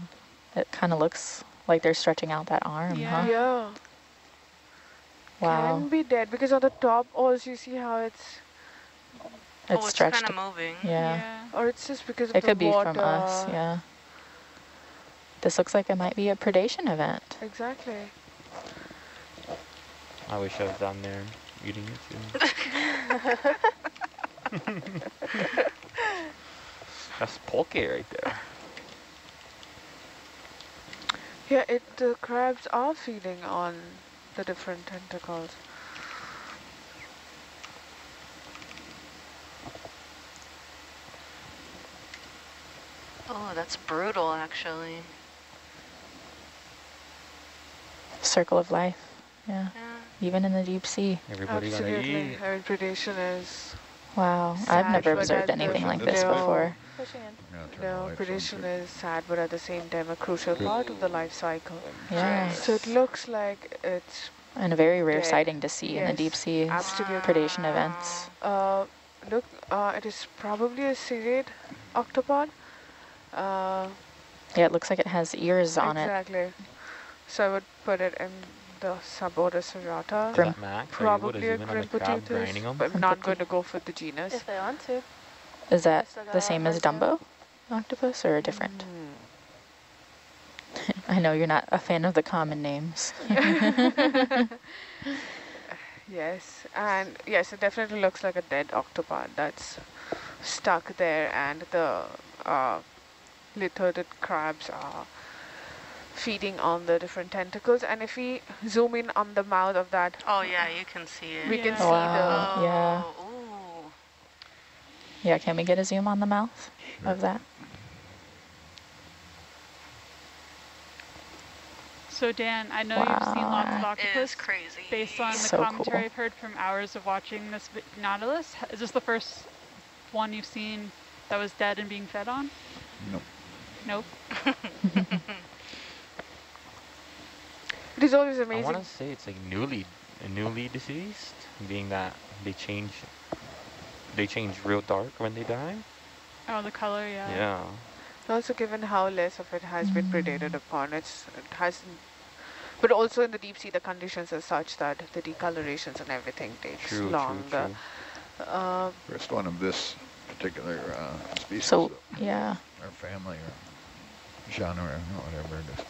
it kind of looks like they're stretching out that arm, Yeah. huh? Yeah. Wow, Can be dead because on the top also you see how it's, oh, it's it's stretched. kind of moving. Yeah. or oh, it's just because of it the could be water. from us. Yeah. This looks like it might be a predation event. Exactly. I wish I was down there eating it too. That's poke right there. Yeah, it the crabs are feeding on the different tentacles. Oh, that's brutal, actually. Circle of life. Yeah. Yeah. Even in the deep sea. Everybody gonna Absolutely. eat. I mean, predation is Wow. Sad, I've never observed anything like this the- before. Pushing in. Yeah, turn the no predation is sad, but at the same time a crucial part of the life cycle. Yeah. So it looks like it's And a very rare Dead. sighting to see in the deep sea. absolutely. Predation events. uh look uh it is probably a cirrate octopod. Uh Yeah, it looks like it has ears on it. exactly. So I would put it in the suborder Cirrata. Is Grim- that Max? Probably a what, zoom in crab grinding Grimpoteuthis, them? but I'm not going to go for the genus. If they want to. Is that the same as more to- Dumbo octopus or different? Hmm. I know you're not a fan of the common names. Yes, and yes, it definitely looks like a dead octopod that's stuck there, and the uh, lithodid crabs are feeding on the different tentacles. And if we zoom in on the mouth of that, Oh, yeah, you can see it. we can Yeah. see Wow. Oh, yeah. Ooh. Yeah, can we get a zoom on the mouth of that? So Dan, I know you've seen lots of Wow. It is octopus. crazy. Based on the So cool. commentary I've heard from hours of watching this Nautilus, is this the first one you've seen that was dead and being fed on? Nope. Nope. It is always amazing. I want to say it's like newly, newly deceased, being that they change, they change real dark when they die. Oh, the color, yeah. Yeah. Also, given how less of it has been predated upon, it's it hasn't. But also in the deep sea, the conditions are such that the decolorations and everything takes True, longer. true, true. Uh, First one of this particular uh, species So, yeah. or family or genre or whatever it is.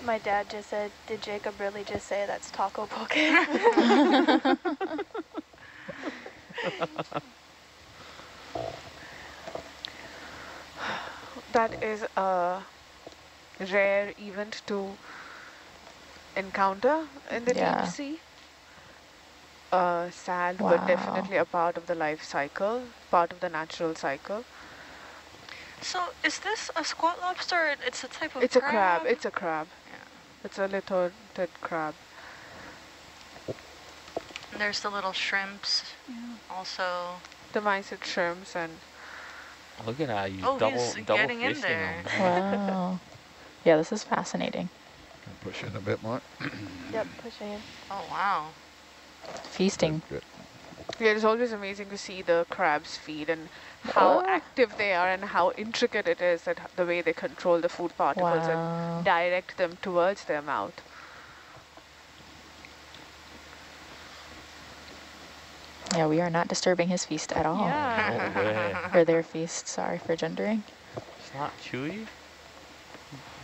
My dad just said, did Jacob really just say that's tako poke? that is a rare event to encounter in the Yeah. deep sea. Uh, sad, Wow. but definitely a part of the life cycle, part of the natural cycle. So is this a squat lobster? or It's a type of It's a crab. It's a crab. Yeah. It's a little dead crab. And There's the little shrimps Yeah. also. The mysid shrimps and Look at that, you Oh, double, he's double getting in there. them. Wow. Yeah, this is fascinating. Can push in a bit more. yep, pushing in. Oh, wow. Feasting. Good. yeah, it's always amazing to see the crabs feed and how Oh. active they are and how intricate it is that the way they control the food particles and direct them towards their mouth. Yeah, we are not disturbing his feast at all. Yeah. No way. Or their feast, sorry for gendering. It's not chewy.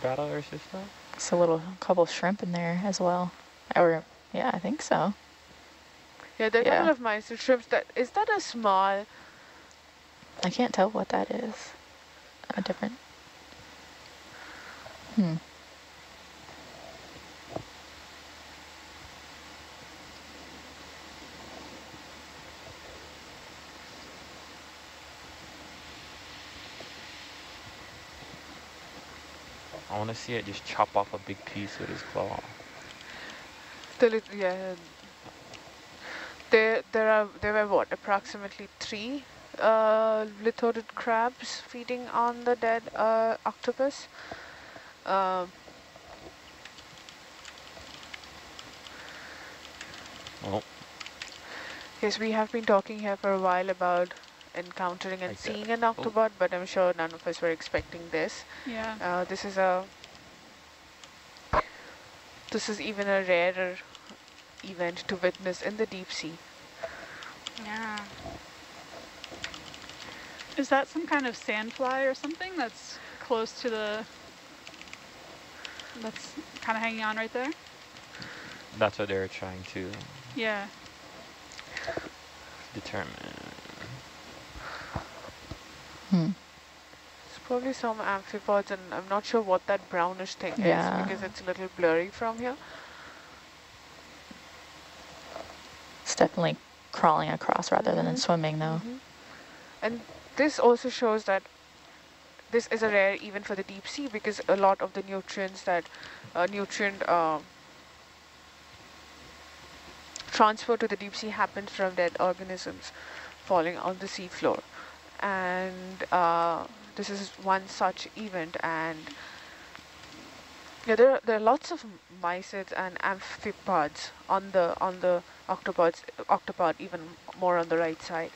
Battle or sister. It's a little couple shrimp in there as well. Or, yeah, I think so. Yeah, there are a Yeah. couple of mysid shrimps. That is that a small? I can't tell what that is. A different. Hmm. I want to see it just chop off a big piece with his claw. The lit yeah. There, there are there were what approximately three uh, lithodid crabs feeding on the dead uh, octopus. Um, Oh, yes, we have been talking here for a while about encountering and Like that. seeing an octopod, but I'm sure none of us were expecting this. Yeah. Uh, this is a this is even a rarer event to witness in the deep sea. Yeah. Is that some kind of sandfly or something that's close to the, that's kind of hanging on right there? that's what they're trying to Yeah. determine. Hmm. It's probably some amphipods, and I'm not sure what that brownish thing Yeah. is because it's a little blurry from here. It's definitely crawling across rather than Mhm. swimming, though. Mhm. And this also shows that this is a rare even for the deep sea because a lot of the nutrients that uh, nutrient uh, transfer to the deep sea happens from dead organisms falling on the sea floor. And uh, this is one such event and yeah, there are, there are lots of mysids and amphipods on the on the octopods octopod even more on the right side.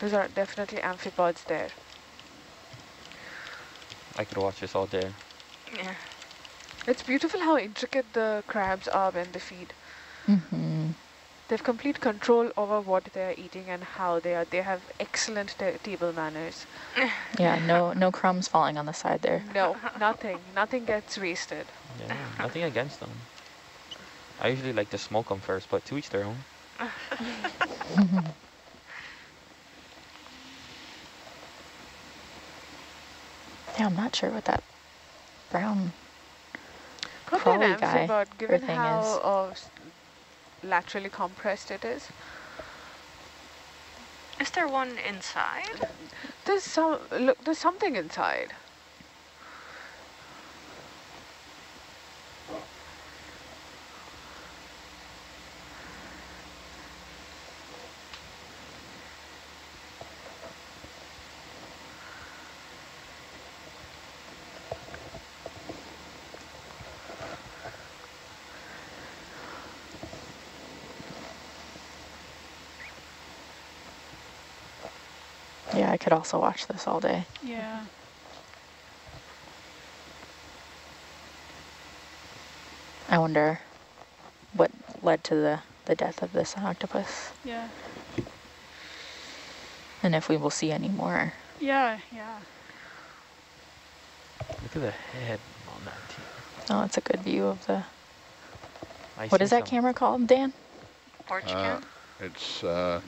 Those are definitely amphipods there. I could watch this all day. Yeah. It's beautiful how intricate the crabs are when they feed. hmm They have complete control over what they are eating and how they are. They have excellent ta table manners. Yeah, no, no crumbs falling on the side there. No, nothing. Nothing gets wasted. Yeah, nothing against them. I usually like to smoke them first, but to each their own. Yeah, I'm not sure what that brown. Probably an Crawly guy amphipod, given thing how is. uh, laterally compressed it is. Is there one inside? There's some look. There's something inside. Yeah, I could also watch this all day. Yeah. I wonder what led to the, the death of this octopus Yeah. and if we will see any more. Yeah. Yeah. Look at the head on that team. Oh, it's a good view of the, I what see is that some- camera called, Dan? Porch Uh, cam? It's uh,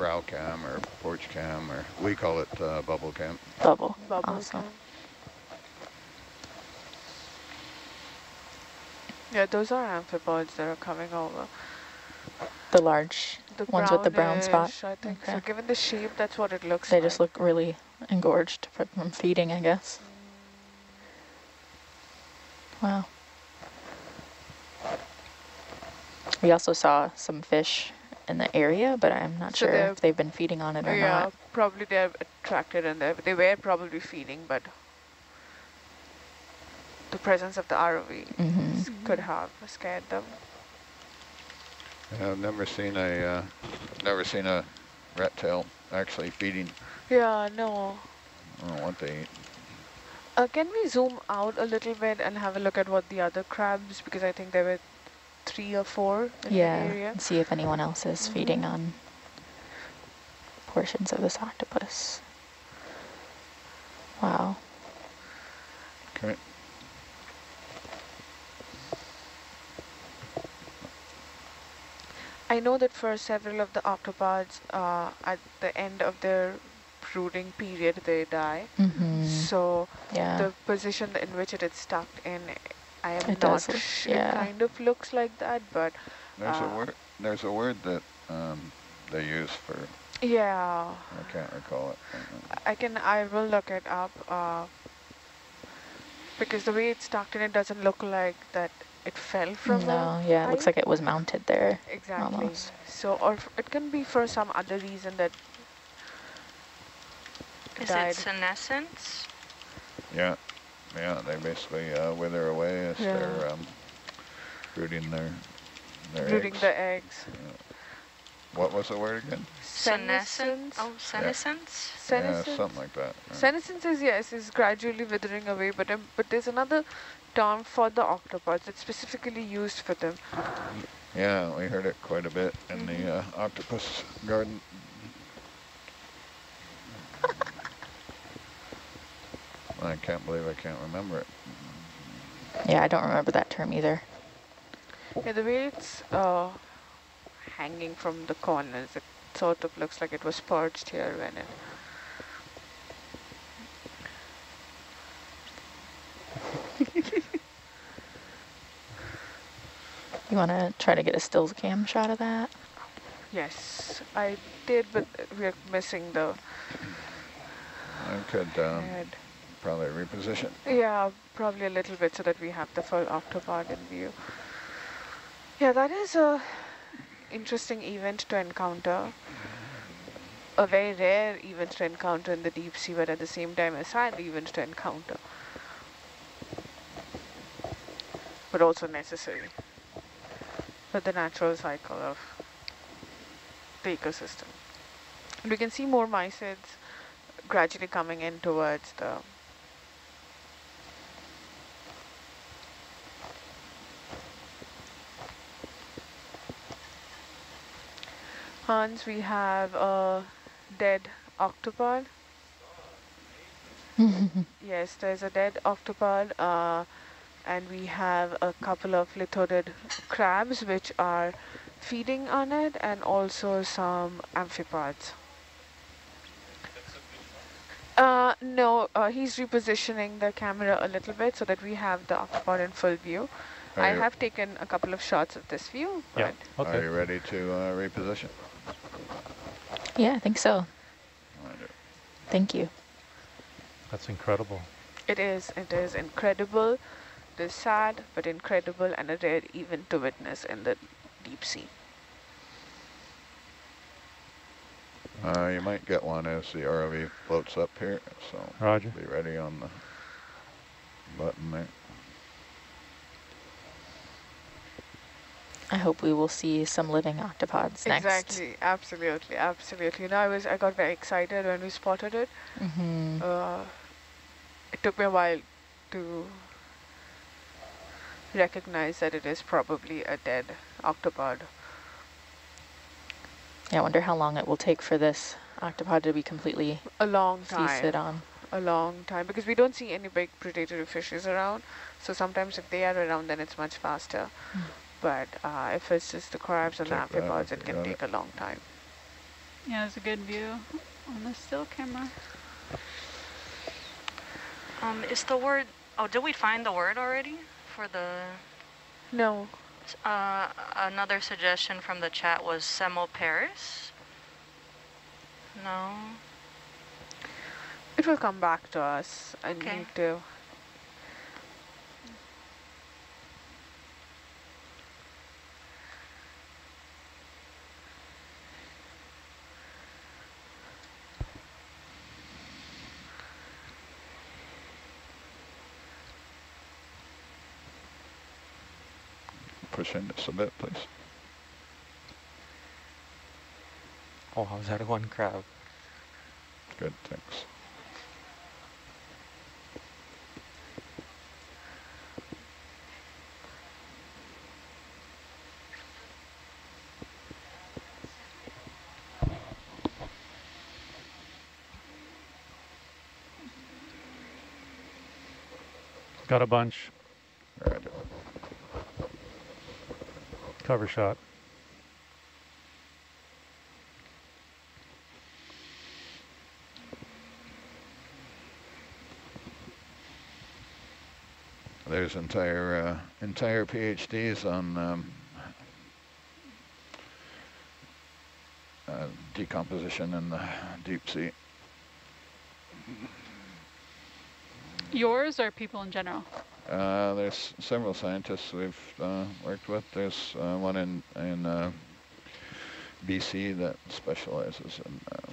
brow cam or porch cam, or we call it uh, bubble cam. Bubble. Bubble Awesome. cam. Yeah, those are amphipods that are coming over. The large, The Ones with the brown spot? I think so. Given the shape, that's what it looks they like. just look really engorged from feeding, I guess. Wow. We also saw some fish in the area, but I'm not So sure if they've been feeding on it or yeah, not. probably they're attracted and they they were probably feeding, but the presence of the ROV hmm could have scared them. Yeah, I've never seen a uh, never seen a rat tail actually feeding. Yeah, no. I don't know what they eat. Uh, can we zoom out a little bit and have a look at what the other crabs, because I think there were three or four in Yeah, the area. and see if anyone else is feeding on portions of this octopus. Wow. Okay. I know that for several of the octopods, uh, at the end of their brooding period, they die. hmm So yeah. the position in which it is stuck in, I am It not does look- sh- yeah. It kind of looks like that, but There's Uh, a word. There's a word that um, they use for. yeah, I can't recall it. right I can, I will look it up. Uh, because the way it's stuck in, it doesn't look like that it fell from the no, yeah, it looks like it was mounted there. Exactly. almost. So, or f- it can be for some other reason that Is died. it senescence? Yeah, yeah. They basically uh, wither away as Yeah. they're um, brooding their their brooding eggs. the eggs. What was the word again? Senescence? Senescence. Oh, senescence? Yeah, Senescence. something like that. right. Senescence is yes, is gradually withering away, but um, but there's another term for the octopods that's specifically used for them. Yeah, we heard it quite a bit in Mm-hmm. the uh, octopus garden. I can't believe I can't remember it. Yeah, I don't remember that term either. Yeah, the way it's uh, hanging from the corners, it sort of looks like it was purged here when it. You want to try to get a stills cam shot of that? Yes, I did, but we're missing the I could um, head. Probably reposition. Yeah, probably a little bit so that we have the full octopod in view. Yeah, that is a interesting event to encounter. A very rare event to encounter in the deep sea, but at the same time a sad event to encounter. But also necessary for the natural cycle of the ecosystem. And we can see more mysids gradually coming in towards the Hans, we have a dead octopod. yes, there's a dead octopod, uh, and we have a couple of lithodid crabs which are feeding on it, and also some amphipods. Uh, no, uh, he's repositioning the camera a little bit so that we have the octopod in full view. Are I have taken a couple of shots of this view, Yeah. but Are you ready to uh, reposition? Yeah, I think so. I. Thank you. That's incredible. It is, it is incredible. It is sad, but incredible and a rare event to witness in the deep sea. Uh, you might get one as the ROV floats up here, so Roger. be ready on the button there. I hope we will see some living octopods next. Exactly, absolutely, absolutely. You know, I was I got very excited when we spotted it. Mm -hmm. uh, it took me a while to recognize that it is probably a dead octopod. Yeah, I wonder how long it will take for this octopod to be completely a long time. feasted on. A long time, because we don't see any big predatory fishes around. So sometimes if they are around, then it's much faster. Mm. But uh, if it's just the crabs and the amphipods, it can take it. a long time. Yeah, it's a good view on the still camera. Um, is the word, oh, did we find the word already for the? No. Uh, another suggestion from the chat was semelparous. No. It will come back to us. I okay. need to push in this a bit, please. Oh, how's that one crab? Good, thanks. Got a bunch. Cover shot. There's entire uh, entire PhDs on um, uh, decomposition in the deep sea. Yours or people in general? Uh, there's several scientists we've uh, worked with. There's uh, one in in uh, BC that specializes in uh,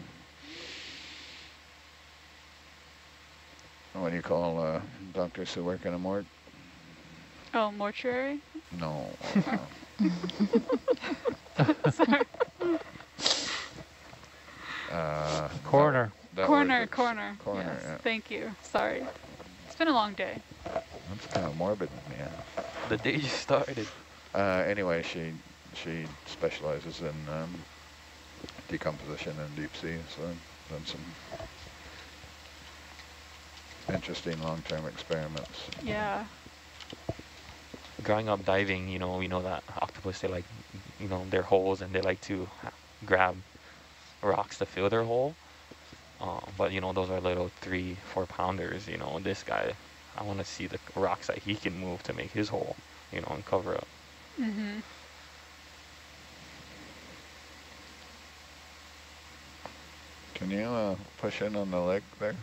what do you call uh, doctors who work in a morgue? Oh, mortuary? No. Sorry. coroner. Coroner, coroner. Coroner, yes, yeah. Thank you. Sorry. It's been a long day. That's kind of morbid, yeah. The day you started. Uh, anyway, she she specializes in um, decomposition in deep sea, so done some interesting long-term experiments. Yeah. Growing up diving, you know, we know that octopus, they like, you know, their holes and they like to grab rocks to fill their hole. Uh, but, you know, those are little three, four pounders, you know, this guy I want to see the rocks that he can move to make his hole, you know, and cover up. Mm -hmm. Can you uh, push in on the leg there?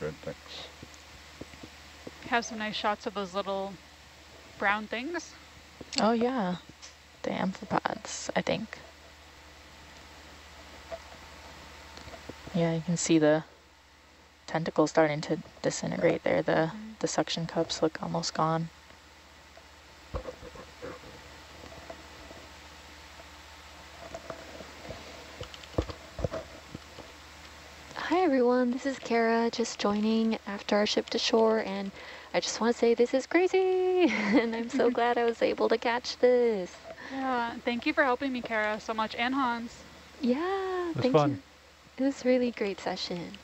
Good, thanks. Have some nice shots of those little brown things. Oh yeah the amphipods, I think. Yeah, you can see the tentacles starting to disintegrate there. The, the suction cups look almost gone. Hi everyone, this is Kara, just joining after our ship to shore, and I just want to say this is crazy, and I'm so glad I was able to catch this. Yeah, thank you for helping me, Kara, so much, and Hans. Yeah, thank fun. you. It was really great session.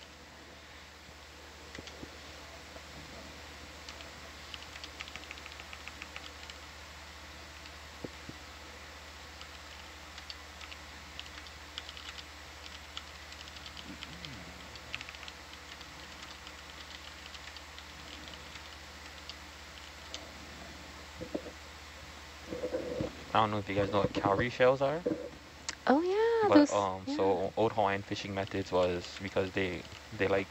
I don't know if you guys know what cowrie shells are. Oh yeah, but those, um, yeah. so old Hawaiian fishing methods was because they they like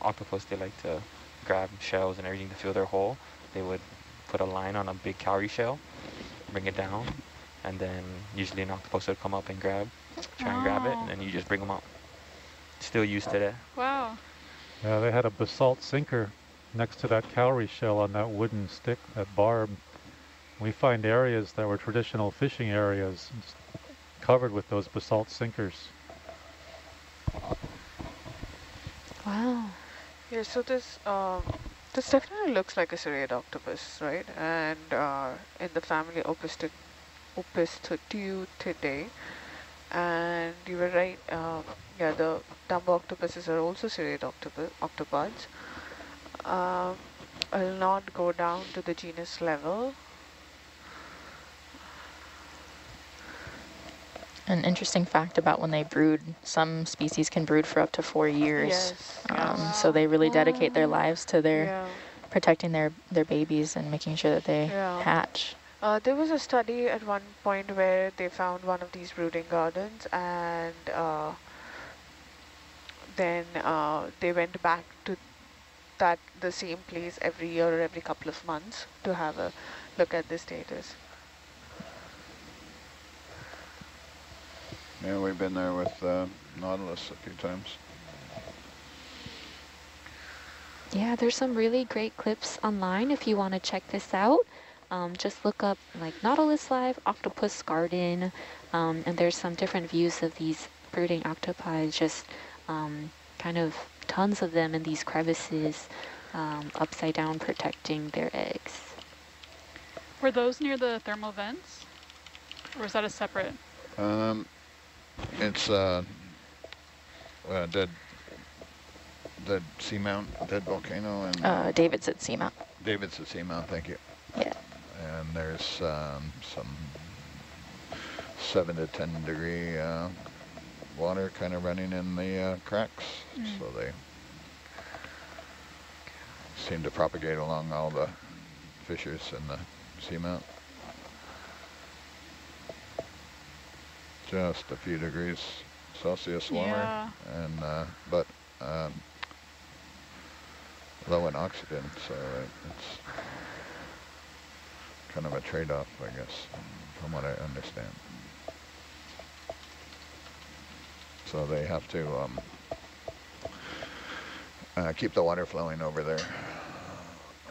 octopus they like to grab shells and everything to fill their hole. They would put a line on a big cowrie shell, bring it down, and then usually an octopus would come up and grab, try oh. and grab it, and then you just bring them out. still used today. Wow. Yeah, they had a basalt sinker next to that cowrie shell on that wooden stick, that barb. We find areas that were traditional fishing areas covered with those basalt sinkers. Wow. Yeah, so this um, this definitely looks like a cirrate octopus, right? And uh, in the family Opistid And you were right, um, yeah, the dumbo octopuses are also cirrate octopus, octopods. Um, I'll not go down to the genus level. An interesting fact about when they brood, some species can brood for up to four years. Yes. Um, yeah. So they really dedicate their lives to their yeah. protecting their, their babies and making sure that they Yeah. hatch. Uh, there was a study at one point where they found one of these brooding gardens and uh, then uh, they went back to that the same place every year or every couple of months to have a look at the status. Yeah, we've been there with uh, Nautilus a few times. Yeah, there's some really great clips online if you want to check this out. Um, just look up like Nautilus Live, Octopus Garden, um, and there's some different views of these brooding octopi, just um, kind of tons of them in these crevices, um, upside down protecting their eggs. Were those near the thermal vents? Or was that a separate? Um, it's uh, uh, dead, dead seamount, dead volcano, and Uh, Davidson Seamount. Davidson seamount. Thank you. Yeah. And there's um, some seven to ten degree uh, water kind of running in the uh, cracks, Mm. so they seem to propagate along all the fissures in the seamount. Just a few degrees Celsius warmer, Yeah. and uh, but um, low in oxygen, so it, it's kind of a trade-off, I guess, from what I understand. So they have to um, uh, keep the water flowing over their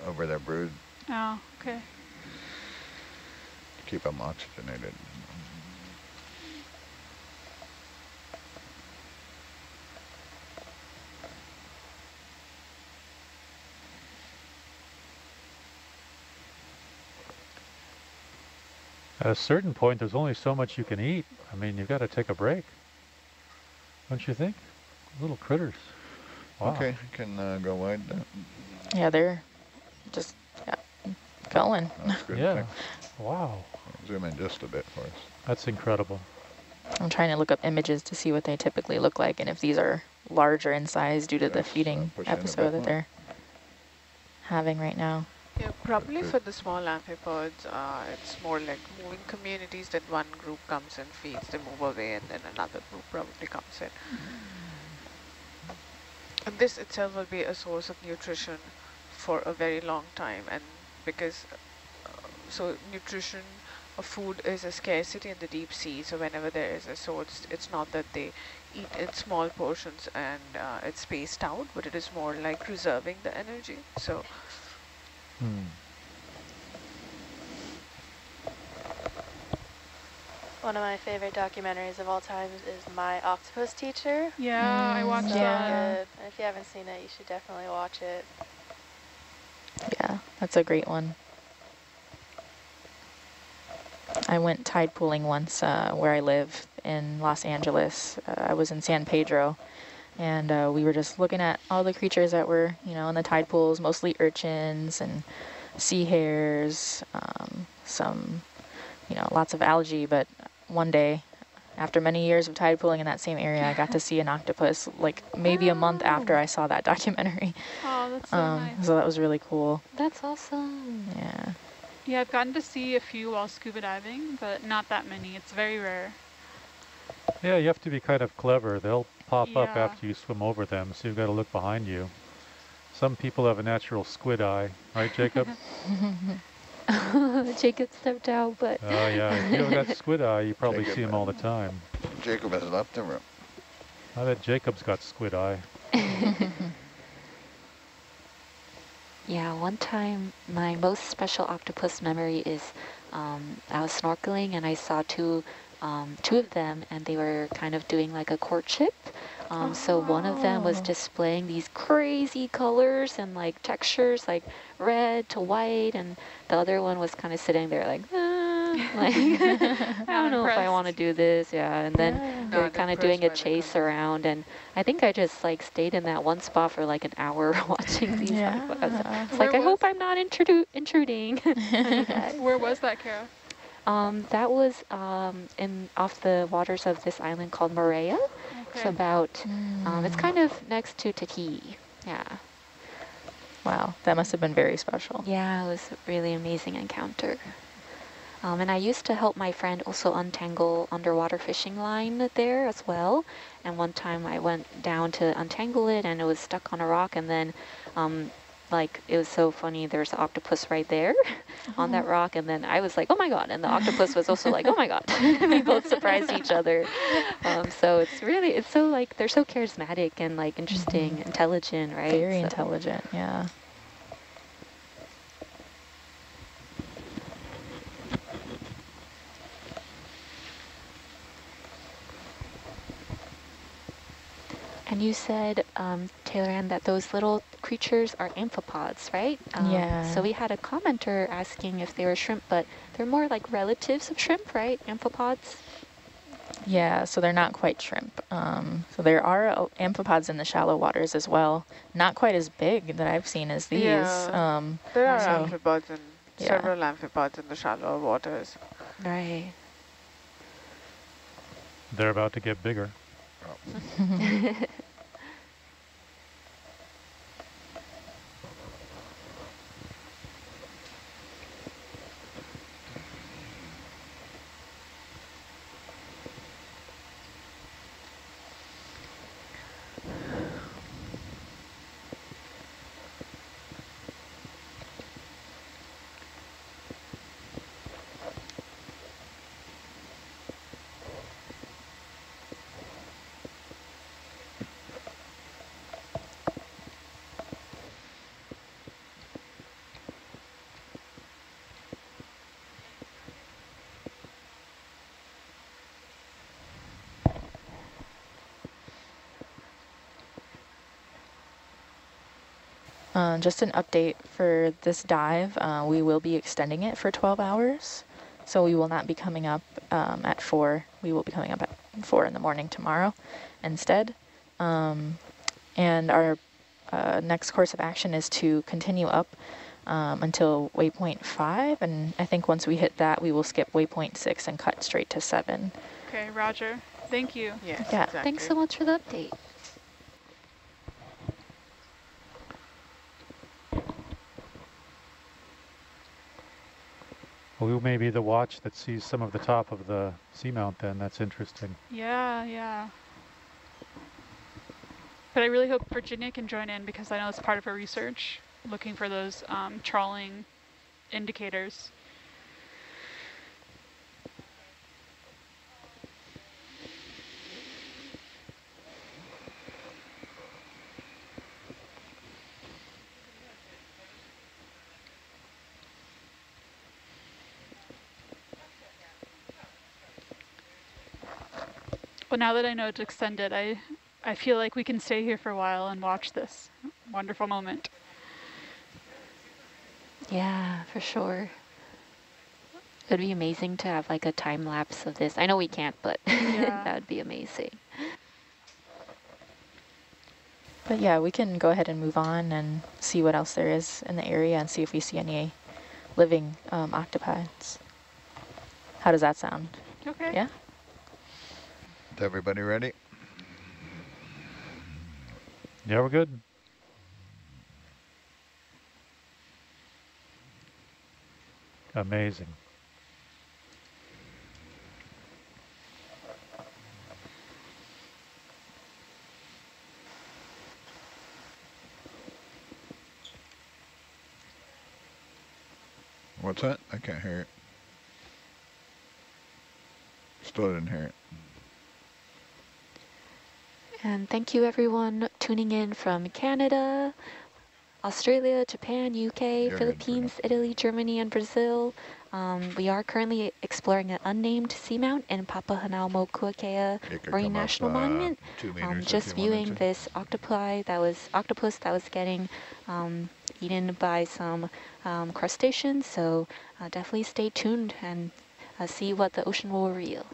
over their brood, Oh, okay. keep them oxygenated. At a certain point, there's only so much you can eat. I mean, you've got to take a break. Don't you think? Little critters. Wow. Okay, you can uh, go wide. Yeah, they're just yeah, going. Yeah. Thanks. Wow. Zoom in just a bit for us. That's incredible. I'm trying to look up images to see what they typically look like and if these are larger in size due to the Yes, uh, feeding push in a bit episode that more. they're having right now. Yeah, probably for the small amphipods, uh, it's more like moving communities that one group comes and feeds, they move away, and then another group probably comes in. And this itself will be a source of nutrition for a very long time, and because uh, so nutrition of food is a scarcity in the deep sea, so whenever there is a source, it's not that they eat in small portions and uh, it's spaced out, but it is more like reserving the energy. So. Hmm. One of my favorite documentaries of all times is My Octopus Teacher. Yeah, I Mm, watched So Yeah. that. good. And if you haven't seen it, you should definitely watch it. Yeah, that's a great one. I went tide pooling once uh, where I live in Los Angeles. Uh, I was in San Pedro, and uh, we were just looking at all the creatures that were, you know, in the tide pools, mostly urchins and sea hares, um, some, you know, lots of algae. But one day, after many years of tide pooling in that same area, I got to see an octopus, like maybe a month after I saw that documentary. Oh, that's so Um, nice. so that was really cool. That's awesome. Yeah. Yeah, I've gotten to see a few while scuba diving, but not that many. It's very rare. Yeah, you have to be kind of clever. They'll pop up after you swim over them, so you've got to look behind you. Some people have a natural squid eye, right, Jacob? Jacob stepped out, but Oh yeah, if you have got squid eye, you probably Jacob, see them all the time. Jacob has left the room. I bet Jacob's got squid eye. Yeah, one time my most special octopus memory is um, I was snorkeling and I saw two um, two of them and they were kind of doing like a courtship. Um, So one of them was Oh. displaying these crazy colors and like textures like red to white and the other one was kind of sitting there like, ah, like I don't know if I want to do this. Yeah, and then they're Not kind of doing a impressed by the chase around and I think I just like stayed in that one spot for like an hour watching these. Yeah. octopus. It's Where like, I hope I'm not intrudu- intruding. Where was that, Kara? Um, that was um, in off the waters of this island called Moorea. It's Okay. about, um, Mm. it's kind of next to Tahiti. Yeah. Wow, that must have been very special. Yeah, it was a really amazing encounter. Um, and I used to help my friend also untangle underwater fishing line there as well. And one time I went down to untangle it and it was stuck on a rock and then um, like it was so funny there's an octopus right there on that rock and then I was like oh my god and the octopus was also like oh my god we both surprised each other. Um, so it's really it's so like they're so charismatic and like interesting intelligent right? Very So- intelligent, yeah. And you said, um, Taylor Ann, that those little creatures are amphipods, right? Um, Yeah. So we had a commenter asking if they were shrimp, but they're more like relatives of shrimp, right? Amphipods? Yeah, so they're not quite shrimp. Um, so there are uh, amphipods in the shallow waters as well. Not quite as big that I've seen as these. Yeah. Um, There are So- amphipods and Yeah. several amphipods in the shallow waters. Right. They're about to get bigger problem. Oh. Uh, just an update for this dive. Uh, we will be extending it for 12 hours. So we will not be coming up um, at 4. We will be coming up at 4 in the morning tomorrow instead. Um, and our uh, next course of action is to continue up um, until waypoint 5. And I think once we hit that, we will skip waypoint 6 and cut straight to 7. Okay, Roger. Thank you. Yes, Yeah. exactly. Thanks so much for the update. We may be the watch that sees some of the top of the seamount then. That's interesting. Yeah, yeah. But I really hope Virginia can join in because I know it's part of her research, looking for those um, trawling indicators. Well, now that I know it's extended, I, I feel like we can stay here for a while and watch this wonderful moment. Yeah, for sure. It'd be amazing to have like a time lapse of this. I know we can't, but Yeah. that would be amazing. But yeah, we can go ahead and move on and see what else there is in the area and see if we see any living um, octopods. How does that sound? Okay. Yeah? Is everybody ready? Yeah, we're good. Amazing. What's that? I can't hear it. Still didn't hear it. And thank you everyone tuning in from Canada, Australia, Japan, UK, Philippines, Italy, Germany, and Brazil. Um, we are currently exploring an unnamed seamount in Papahanaumokuakea Marine come up, National uh, Monument. Um, just viewing this octopi that was octopus that was getting um, eaten by some um, crustaceans. So uh, definitely stay tuned and uh, see what the ocean will reveal.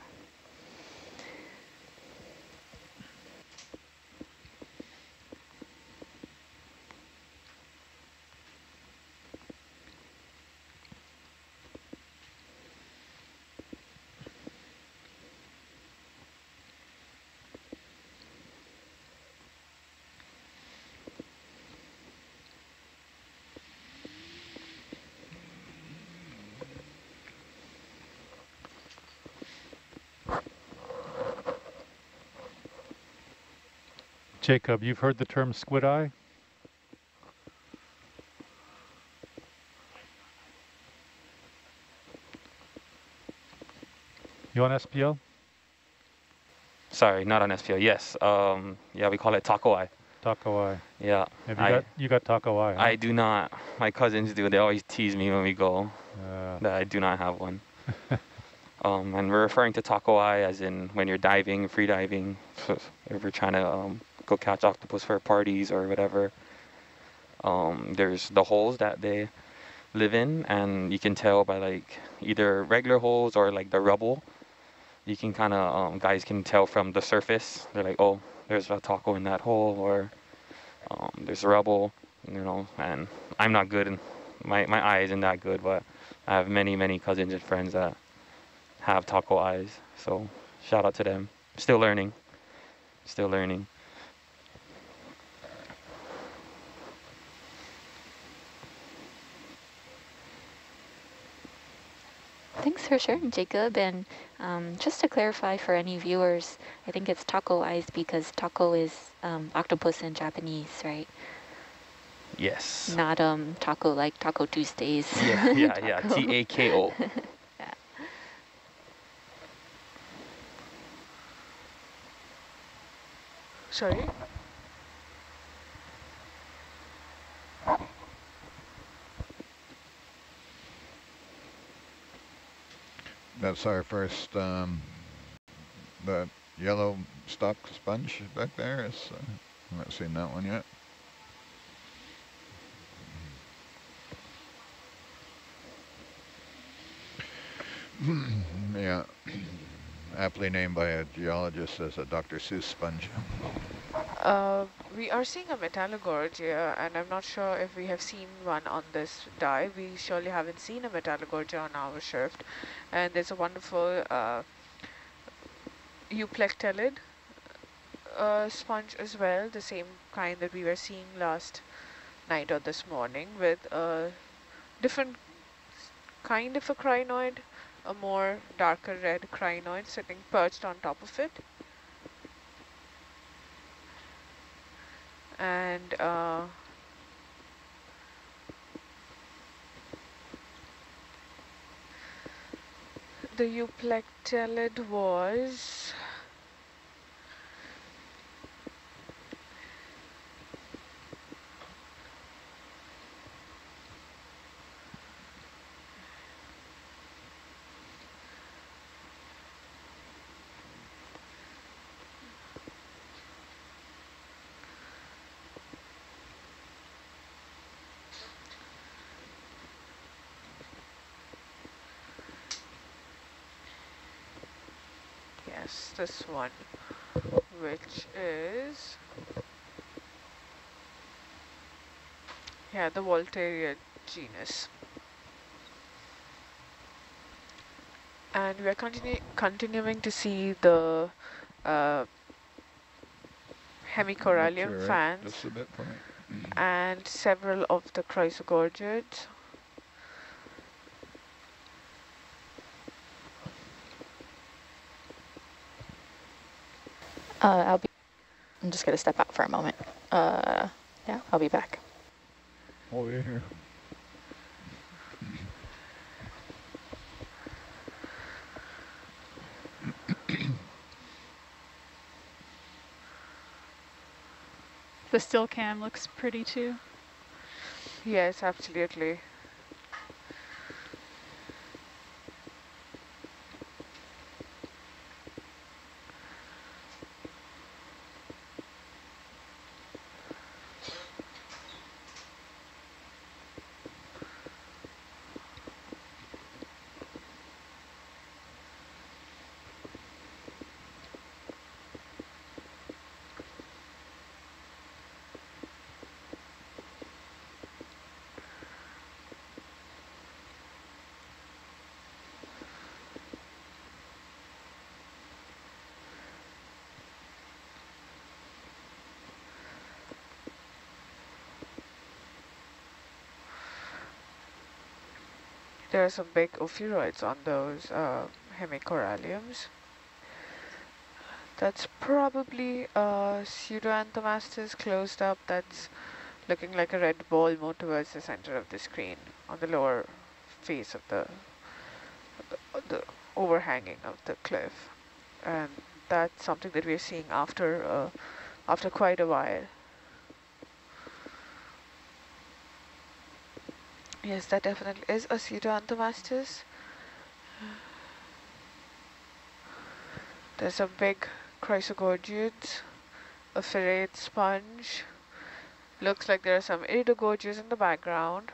Jacob, you've heard the term squid eye? You on SPL? Sorry, not on SPL. Yes. Um, yeah, we call it tako eye. Tako eye. Yeah. Have you I, got you got tako eye? huh? I do not. My cousins do. They always tease me when we go Uh, that I do not have one. um, and we're referring to tako eye as in when you're diving, free diving, if we're trying to um, go catch octopus for parties or whatever. Um, there's the holes that they live in, and you can tell by like either regular holes or like the rubble. You can kind of um, guys can tell from the surface. They're like, oh, there's a tako in that hole, or um, there's rubble, you know. And I'm not good, and my my eye isn't that good, but I have many many cousins and friends that have tako eyes. So shout out to them. Still learning. Still learning. Thanks for sure, Jacob. And um, just to clarify for any viewers, I think it's tako eyes because tako is um, octopus in Japanese, right? Yes. Not um taco like Taco Tuesdays. Yeah, yeah, yeah. Tako. T A K O. Sorry? That's our first, um, the yellow stock sponge back there uh, I haven't seen that one yet. yeah, aptly named by a geologist as a Dr. Seuss sponge. Uh, we are seeing a metallogorgia, and I'm not sure if we have seen one on this dive. We surely haven't seen a metallogorgia on our shift. And there's a wonderful uh, euplectellid uh, sponge as well, the same kind that we were seeing last night or this morning with a different kind of a crinoid, a more darker red crinoid sitting perched on top of it. and uh, the euplectellid was this one which is yeah the Walteria genus and we are continu continuing to see the uh, hemicorallium fans Just a bit and several of the chrysogorgids. Uh, I'll be, I'm just going to step out for a moment. Uh, yeah, I'll be back. Oh, yeah, here. the still cam looks pretty too. Yes, absolutely. There are some big ophiuroids on those uh, hemicoralliums. That's probably a pseudoanthomastus closed up that's looking like a red ball more towards the center of the screen on the lower face of the, the overhanging of the cliff. And that's something that we're seeing after, uh, after quite a while. Yes, that definitely is a pseudoanthomastus. There's a big chrysogorgiids, a farreid sponge. Looks like there are some iridogorgias in the background.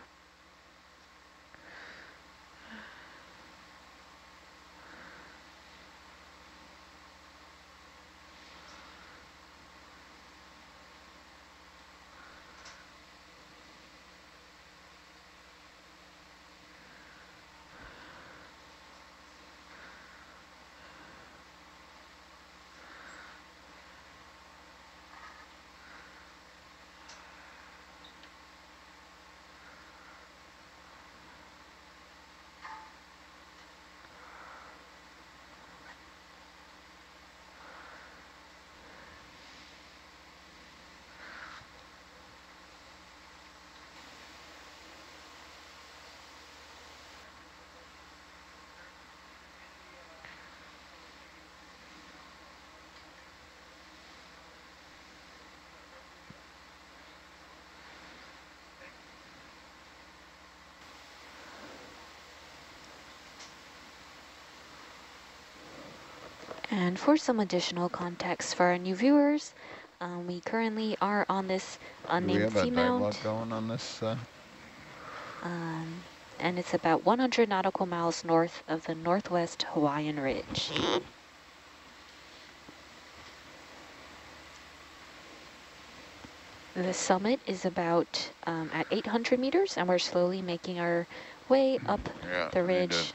And for some additional context for our new viewers, um, we currently are on this unnamed seamount. going on this? Uh... Um, and it's about 100 nautical miles north of the northwest Hawaiian Ridge. The summit is about um, at 800 meters, and we're slowly making our way up yeah, the ridge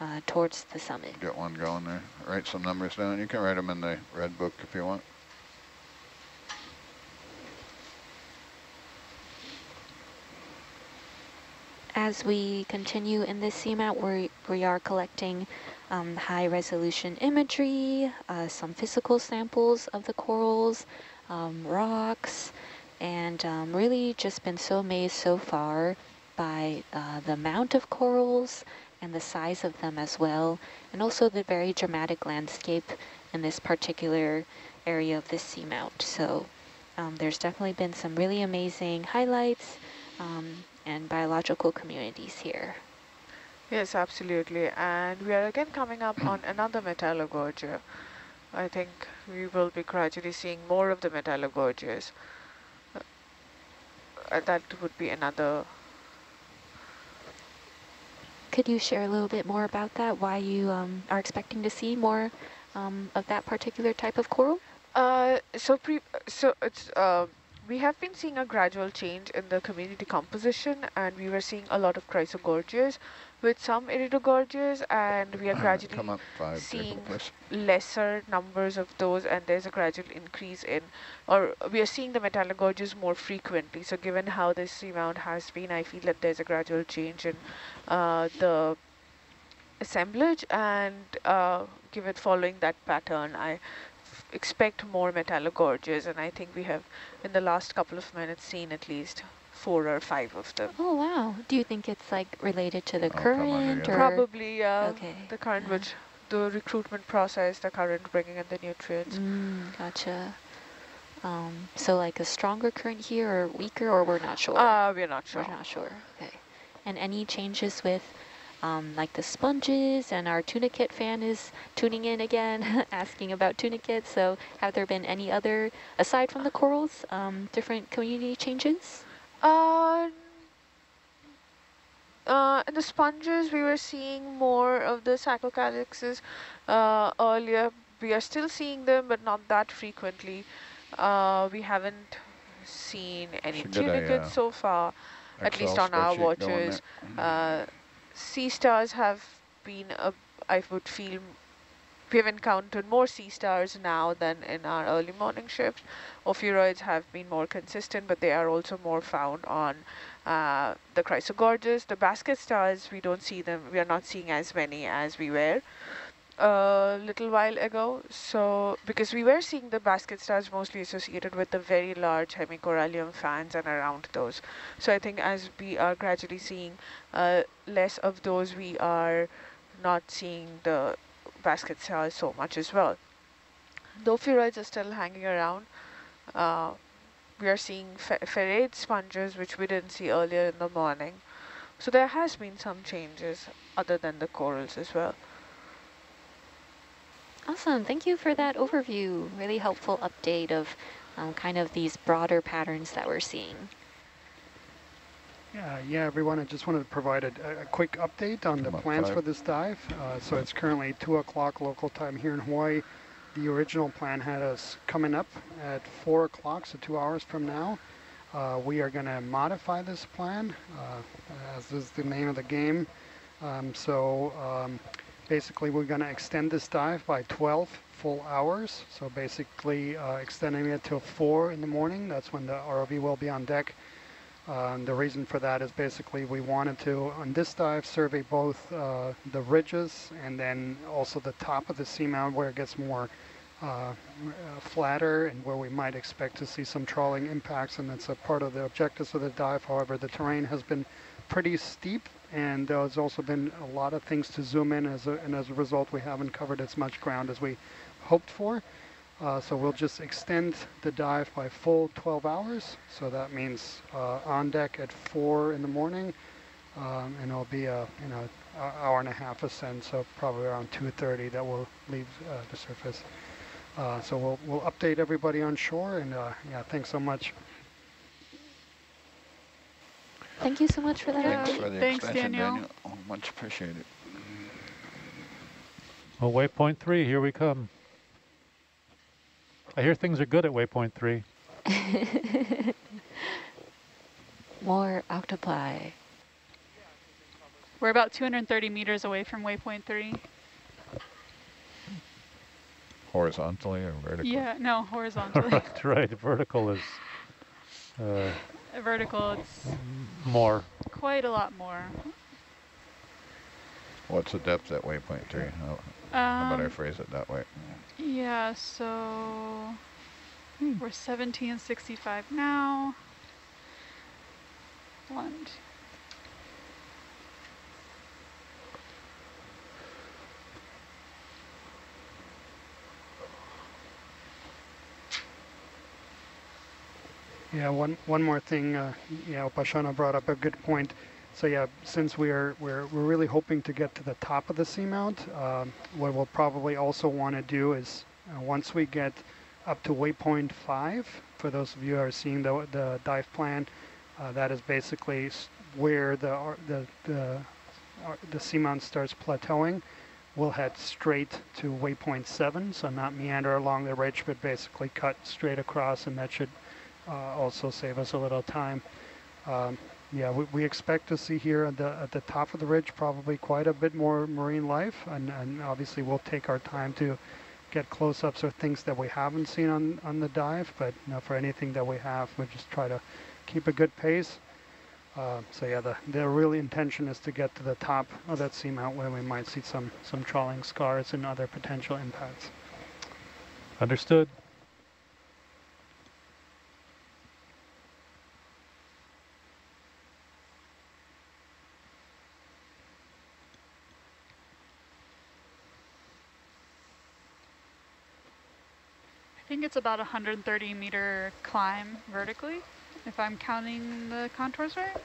uh, towards the summit. Get one going there. Write some numbers down. You can write them in the red book if you want. As we continue in this seamount, we, we are collecting um, high resolution imagery, uh, some physical samples of the corals, um, rocks, and um, really just been so amazed so far by uh, the amount of corals and the size of them as well, and also the very dramatic landscape in this particular area of the seamount. So um, there's definitely been some really amazing highlights um, and biological communities here. Yes, absolutely. And we are again coming up on another metallogorgia. I think we will be gradually seeing more of the metallogorgias. Uh, that would be another could you share a little bit more about that, why you um, are expecting to see more um, of that particular type of coral? Uh, so, so it's uh, we have been seeing a gradual change in the community composition and we were seeing a lot of chrysogorgias with some iridogorgias and we are gradually seeing lesser numbers of those and there's a gradual increase in or we are seeing the metallogorgias more frequently. So given how this seamount has been I feel that there's a gradual change in uh, the assemblage and uh, given following that pattern I expect more metallogorgias and I think we have in the last couple of minutes seen at least four or five of them. Oh, wow. Do you think it's like related to the I'll current? Or? Probably, uh, okay. the current, -huh. which the recruitment process, the current bringing in the nutrients. Mm, gotcha. Um, so like a stronger current here or weaker, or we're not sure? Uh, we're not sure. We're not sure. Okay. And any changes with um, like the sponges and our tunicate fan is tuning in again, asking about tunicates. So have there been any other, aside from the corals, um, different community changes? Uh, uh, in the sponges, we were seeing more of the saccocalyxes uh, earlier. We are still seeing them, but not that frequently. Uh, we haven't seen any tunicates uh, so far, at least on our watches. Uh, sea stars have been, a, I would feel, we have encountered more sea stars now than in our early morning shifts. Ophiuroids have been more consistent, but they are also more found on uh, the chrysogorges. The basket stars, we don't see them, we are not seeing as many as we were a little while ago. So, because we were seeing the basket stars mostly associated with the very large hemicorallium fans and around those. So I think as we are gradually seeing uh, less of those, we are not seeing the basket stars so much as well. The ophiuroids are still hanging around. Uh, we are seeing farreid sponges, which we didn't see earlier in the morning. So there has been some changes other than the corals as well. Awesome. Thank you for that overview. Really helpful update of um, kind of these broader patterns that we're seeing. Yeah, yeah, everyone. I just wanted to provide a, a quick update on the plans for this dive. Uh, so it's currently 2 o'clock local time here in Hawaii. The original plan had us coming up at 4 o'clock, so two hours from now. Uh, we are going to modify this plan, uh, as is the name of the game. Um, so um, basically we're going to extend this dive by 12 full hours. So basically uh, extending it till 4 in the morning. That's when the ROV will be on deck. Uh, the reason for that is basically we wanted to, on this dive, survey both uh, the ridges and then also the top of the seamount where it gets more uh, uh, flatter and where we might expect to see some trawling impacts. And that's a part of the objectives of the dive. However, the terrain has been pretty steep and there's also been a lot of things to zoom in as a, and as a result we haven't covered as much ground as we hoped for. Uh, so we'll just extend the dive by full 12 hours. So that means uh, on deck at 4 in the morning um, and it'll be a you know hour and a half ascent, so probably around 2.30 that will leave uh, the surface. Uh, so we'll, we'll update everybody on shore and uh, yeah, thanks so much. Thank you so much for that. Thanks for the Thanks, Daniel. Daniel. Oh, much appreciated. Well, waypoint three, here we come. I hear things are good at waypoint three. More octopi. We're about 230 meters away from waypoint three. Horizontally or vertically? Yeah, no, horizontally. right, right, vertical is... Uh, vertical, it's more. Quite a lot more. What's the depth at waypoint three? How, um, how about I um, phrase it that way? Yeah, so hmm. we're 1765 now. One, two. Yeah, one one more thing. Uh, yeah, Upashana brought up a good point. So yeah, since we're we're we're really hoping to get to the top of the seamount, um, what we'll probably also want to do is uh, once we get up to waypoint five, for those of you who are seeing the the dive plan, uh, that is basically where the the the the seamount starts plateauing. We'll head straight to waypoint seven, so not meander along the ridge, but basically cut straight across, and that should also save us a little time. Um, yeah, we, we expect to see here at the, at the top of the ridge probably quite a bit more marine life, and, and obviously we'll take our time to get close-ups of things that we haven't seen on, on the dive, but you know, for anything that we have, we just try to keep a good pace. Uh, so yeah, the, the real intention is to get to the top of that seamount where we might see some, some trawling scars and other potential impacts. Understood. It's about a 130 meter climb vertically, if I'm counting the contours right.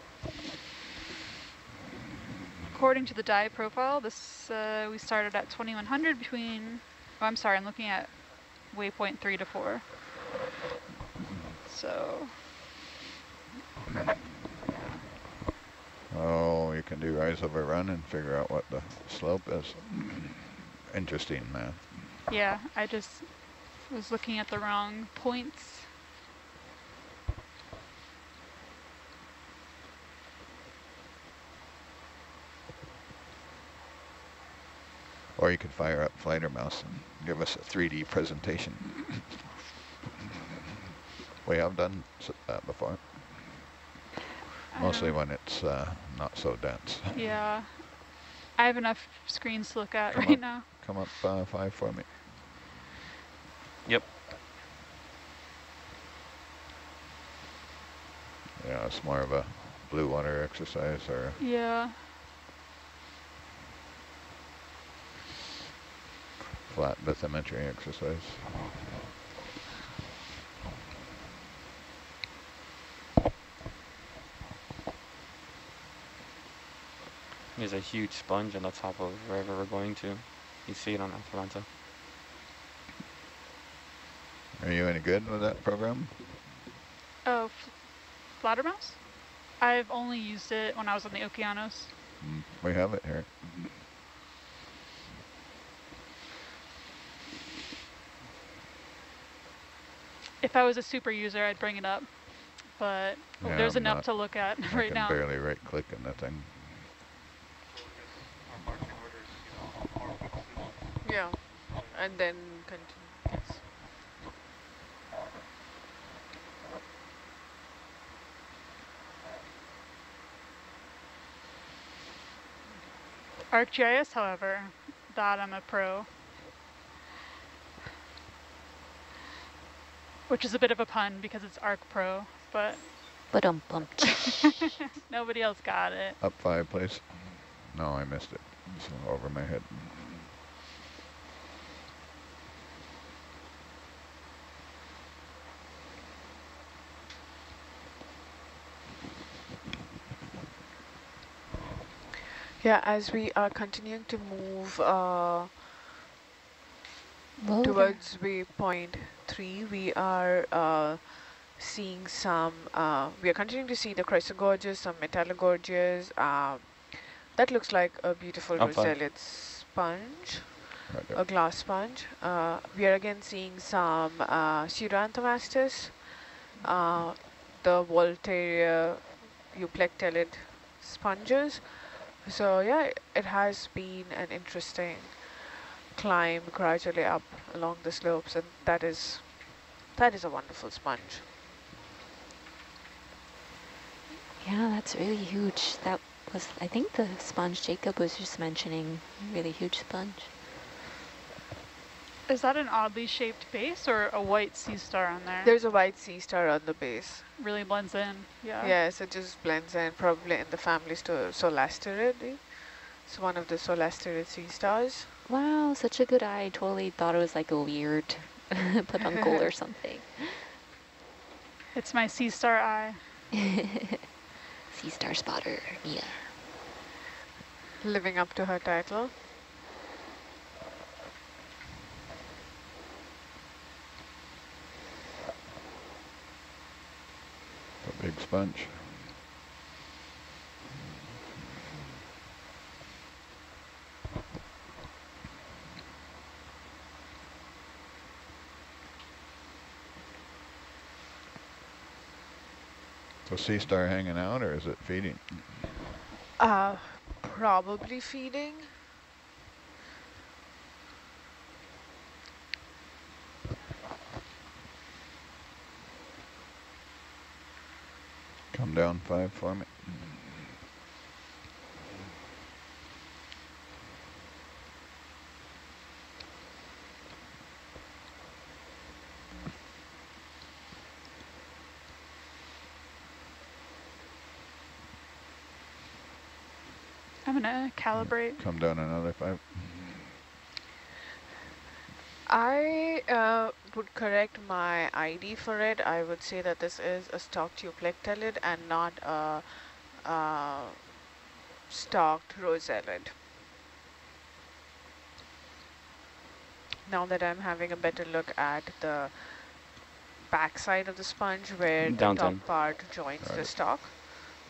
According to the dive profile, this uh, we started at 2100 between, oh, I'm sorry, I'm looking at waypoint three to four. So. Oh, you can do rise over run and figure out what the slope is. Interesting math. Yeah, I just was looking at the wrong points. Or you could fire up Fledermaus and give us a 3D presentation. we have done that before. Mostly when it's uh, not so dense. Yeah. I have enough screens to look at come right up, now. Come up uh, five for me. Yep. Yeah, it's more of a blue water exercise or... Yeah. Flat bathymetry exercise. There's a huge sponge on the top of wherever we're going to. You see it on Atalanta. Are you any good with that program? Oh, Fledermaus? I've only used it when I was on the Okeanos. Mm, we have it here. If I was a super user, I'd bring it up. But yeah, there's I'm enough not, to look at I right now. I can barely right click on that thing. Yeah, and then continue. ArcGIS, however, that I'm a pro. Which is a bit of a pun because it's Arc Pro, but... But um bumped. Nobody else got it. Up five, please. No, I missed it. It's over my head. Yeah, as we are continuing to move uh, towards waypoint three, we are uh, seeing some, uh, we are continuing to see the chrysogorges, some metallogorges. Uh, that looks like a beautiful rosellid sponge, right a glass sponge. Uh, we are again seeing some uh, Pseudoanthomastus, uh, the Walteria euplectellid sponges. So yeah, it has been an interesting climb gradually up along the slopes and that is that is a wonderful sponge. Yeah, that's really huge. That was, I think the sponge Jacob was just mentioning, really huge sponge. Is that an oddly shaped base or a white sea star on there? There's a white sea star on the base. Really blends in, yeah. Yes, it just blends in, probably in the family Solasterid. It's one of the Solasterid sea stars. Wow, such a good eye. Totally thought it was like a weird peduncle or something. It's my sea star eye. sea star spotter, Mia. Living up to her title. Big sponge. So sea star hanging out or is it feeding? Uh, probably feeding. Come down five for me. I'm gonna calibrate. Come down another five. I, uh, would correct my ID for it. I would say that this is a stalked euplectellid and not a, a stalked rosellid. Now that I'm having a better look at the backside of the sponge where the top part joins the stalk.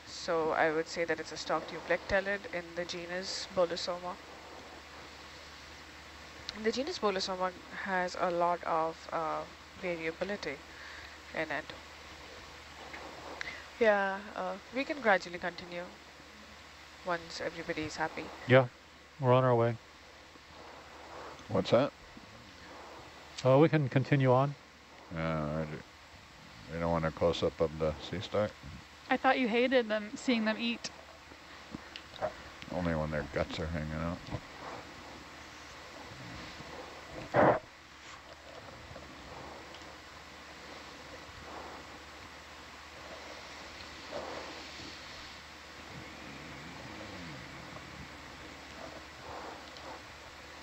So I would say that it's a stalked euplectellid in the genus Bolosoma. The genus Bolosoma has a lot of uh, variability in it. Yeah, uh, we can gradually continue once everybody is happy. Yeah, we're on our way. What's that? Oh, we can continue on. Yeah, you don't want a close-up of the sea star? I thought you hated them, seeing them eat. Only when their guts are hanging out.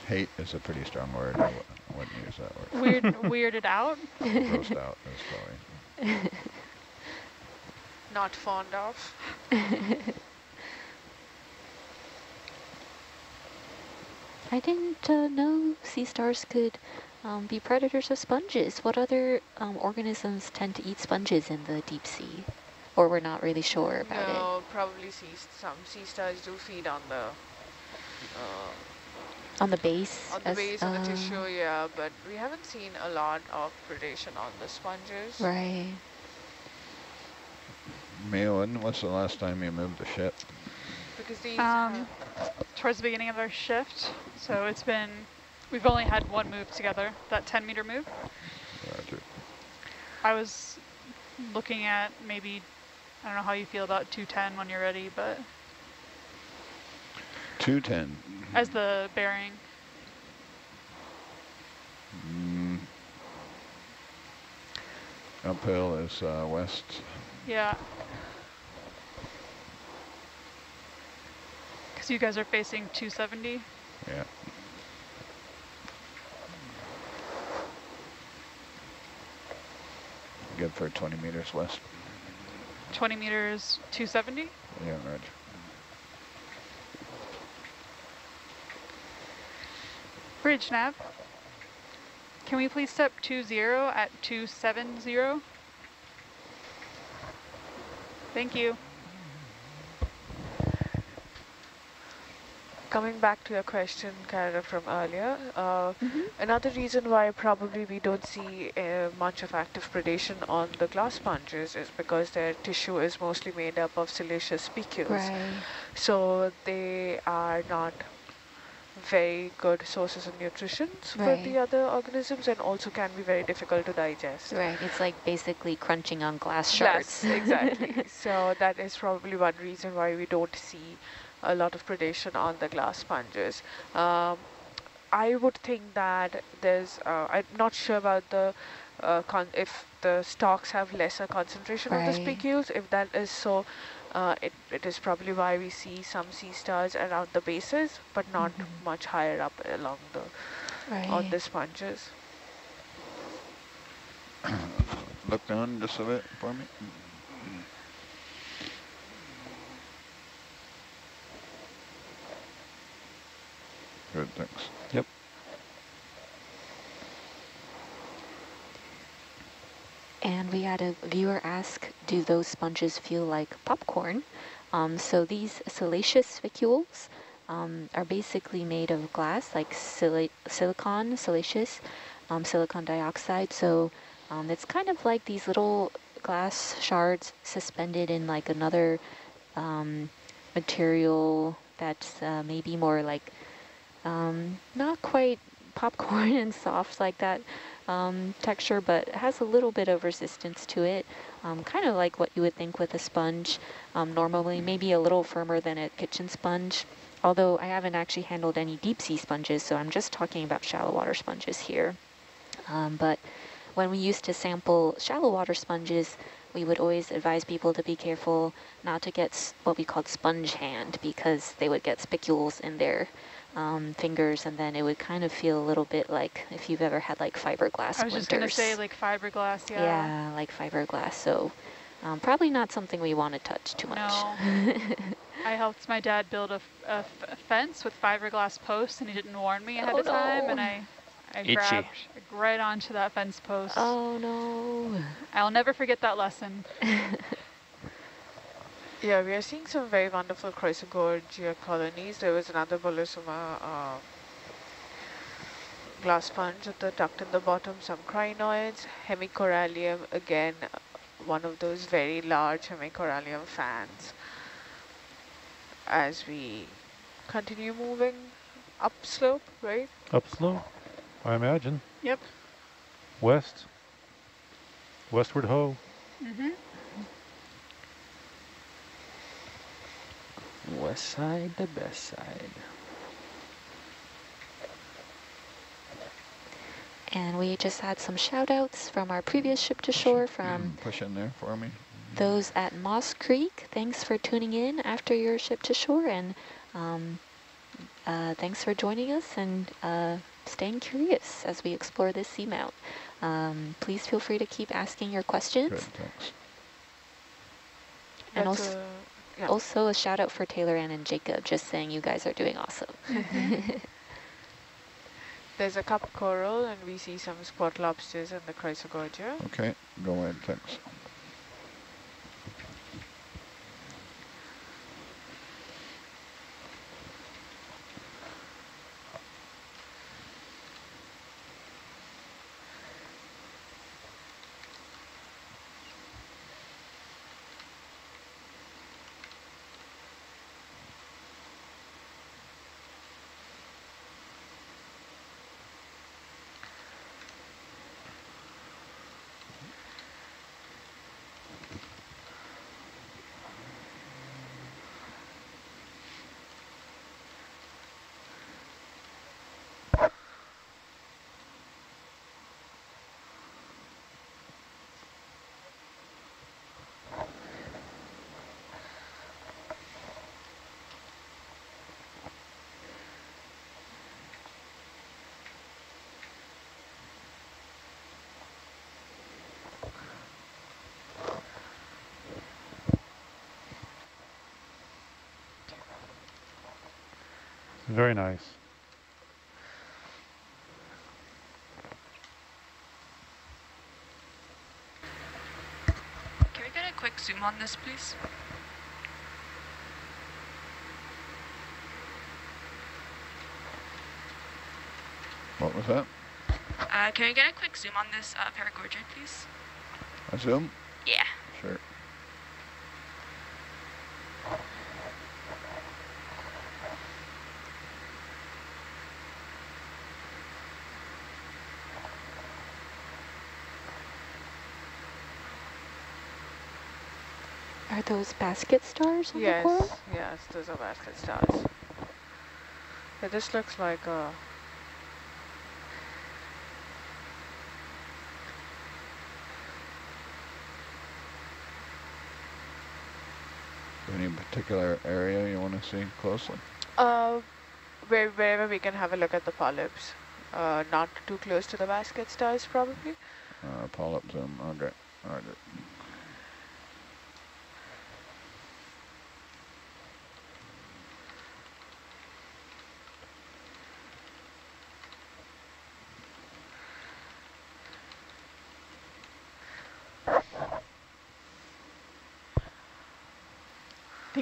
Hate is a pretty strong word. I wouldn't use that word. Weird, weirded out? Grossed out is probably. Not fond of. I didn't uh, know sea stars could um, be predators of sponges. What other um, organisms tend to eat sponges in the deep sea? Or we're not really sure about no, it? No, probably sea, some sea stars do feed on the... Uh, on the base? On the base of the tissue, yeah, but we haven't seen a lot of predation on the sponges. Right. Mia, when was the last time you moved the ship? Because these um, towards the beginning of our shift, so it's been, we've only had one move together, that 10 meter move. Roger. I was looking at maybe, I don't know how you feel about 210 when you're ready, but 210. As the bearing. Mm. Uphill is uh, west. Yeah. Because you guys are facing 270? Yeah. Good for 20 meters west. 20 meters, 270? Yeah, right. Bridge nav. Can we please step 20 at 270? Thank you. Coming back to your question, Kara, from earlier, uh, mm -hmm. another reason why probably we don't see uh, much of active predation on the glass sponges is because their tissue is mostly made up of siliceous spicules. Right. So they are not very good sources of nutrition right. for the other organisms and also can be very difficult to digest. Right, it's like basically crunching on glass shards. Yes, exactly. so that is probably one reason why we don't see a lot of predation on the glass sponges. Um, I would think that there's, uh, I'm not sure about the, uh, if the stalks have lesser concentration right. of the spicules. If that is so, uh, it, it is probably why we see some sea stars around the bases, but not mm -hmm. much higher up along the right. on the sponges. Look down just a bit for me. Good, thanks. Yep. And we had a viewer ask, do those sponges feel like popcorn? Um, so these siliceous spicules um, are basically made of glass, like sili silicon, siliceous, um, silicon dioxide. So um, it's kind of like these little glass shards suspended in like another um, material that's uh, maybe more like um, not quite popcorn and soft like that um, texture, but it has a little bit of resistance to it, um, kind of like what you would think with a sponge. Um, normally, maybe a little firmer than a kitchen sponge, although I haven't actually handled any deep sea sponges, so I'm just talking about shallow water sponges here. Um, but when we used to sample shallow water sponges, we would always advise people to be careful not to get what we called sponge hand because they would get spicules in their um, fingers, and then it would kind of feel a little bit like if you've ever had like fiberglass I was just going to say like fiberglass, yeah. Yeah, like fiberglass. So um, probably not something we want to touch too much. No. I helped my dad build a, fence with fiberglass posts, and he didn't warn me ahead oh, of time, no. and I, I Itchy. grabbed right onto that fence post. Oh no! I'll never forget that lesson. yeah, we are seeing some very wonderful Chrysogorgia colonies. There was another Bolosoma uh, glass sponge at the tucked in the bottom, some crinoids, hemicorallium, again, one of those very large hemicorallium fans as we continue moving upslope, right? Upslope, I imagine. Yep. West. Westward ho. Mm West side, the best side. And we just had some shout outs from our previous ship to shore from push in there for me. Those at Moss Creek, thanks for tuning in after your ship to shore and um, uh, thanks for joining us and uh, staying curious as we explore this seamount. Um, please feel free to keep asking your questions. Good, thanks. And also, a, yeah. also a shout out for Taylor Ann and Jacob, just saying you guys are doing awesome. There's a cup coral and we see some squat lobsters in the Chrysogorgia. Okay, go ahead, thanks. Very nice. Can we get a quick zoom on this, please? What was that? Uh, can we get a quick zoom on this uh, Paragorgia, please? A zoom? Yeah. Sure. Are those basket stars on yes, the coral? Yes, those are basket stars. Yeah, this looks like a... Any particular area you want to see closely? Uh, where, wherever we can have a look at the polyps. Uh, not too close to the basket stars, probably. Uh, polyp zoom, okay. All right.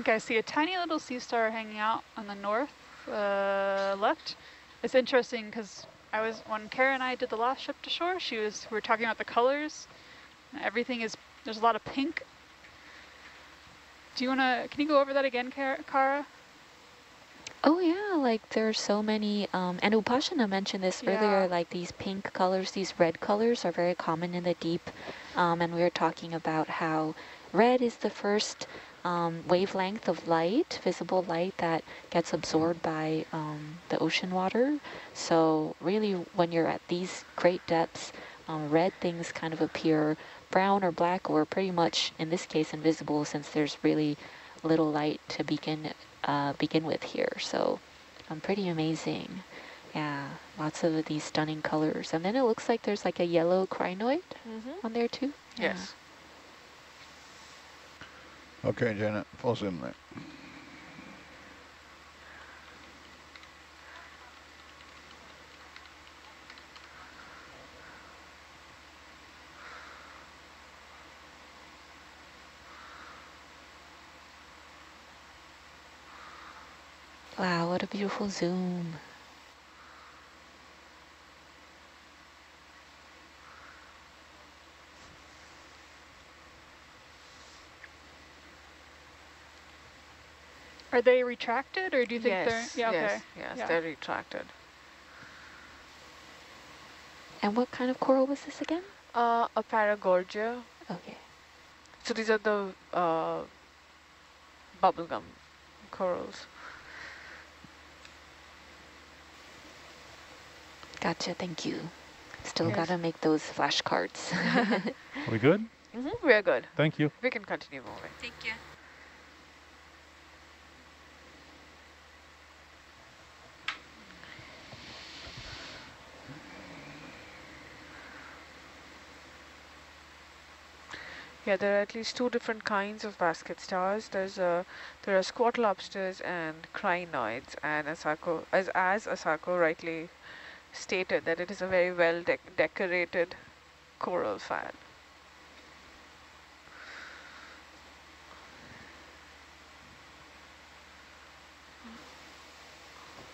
Think I see a tiny little sea star hanging out on the north uh, left. It's interesting because I was when Kara and I did the last ship to shore. She was we were talking about the colors. Everything is there's a lot of pink. Do you wanna? Can you go over that again, Kara? Oh yeah, like there's so many, um, and Upashana mentioned this yeah. earlier, like these pink colors, these red colors are very common in the deep. Um, and we were talking about how red is the first um, wavelength of light, visible light that gets absorbed by um, the ocean water. So really when you're at these great depths, um, red things kind of appear brown or black or pretty much in this case invisible since there's really little light to begin uh, begin with here. So um, pretty amazing. Yeah, lots of these stunning colors. And then it looks like there's like a yellow crinoid mm -hmm. on there too. Yes. Okay, Janet, full zoom there. Wow, what a beautiful zoom. Are they retracted or do you think yes, they're, yeah, yes, okay. Yes, yeah. they're retracted. And what kind of coral was this again? Uh, a paragorgia. Okay. So these are the uh, bubblegum corals. Gotcha, thank you. Still yes. gotta make those flashcards. Are we good? Mm -hmm, we're good. Thank you. We can continue moving. Thank you. Yeah, there are at least two different kinds of basket stars. There's a there are squat lobsters and crinoids, and Asako, as as Asako rightly stated, that it is a very well de decorated coral fan.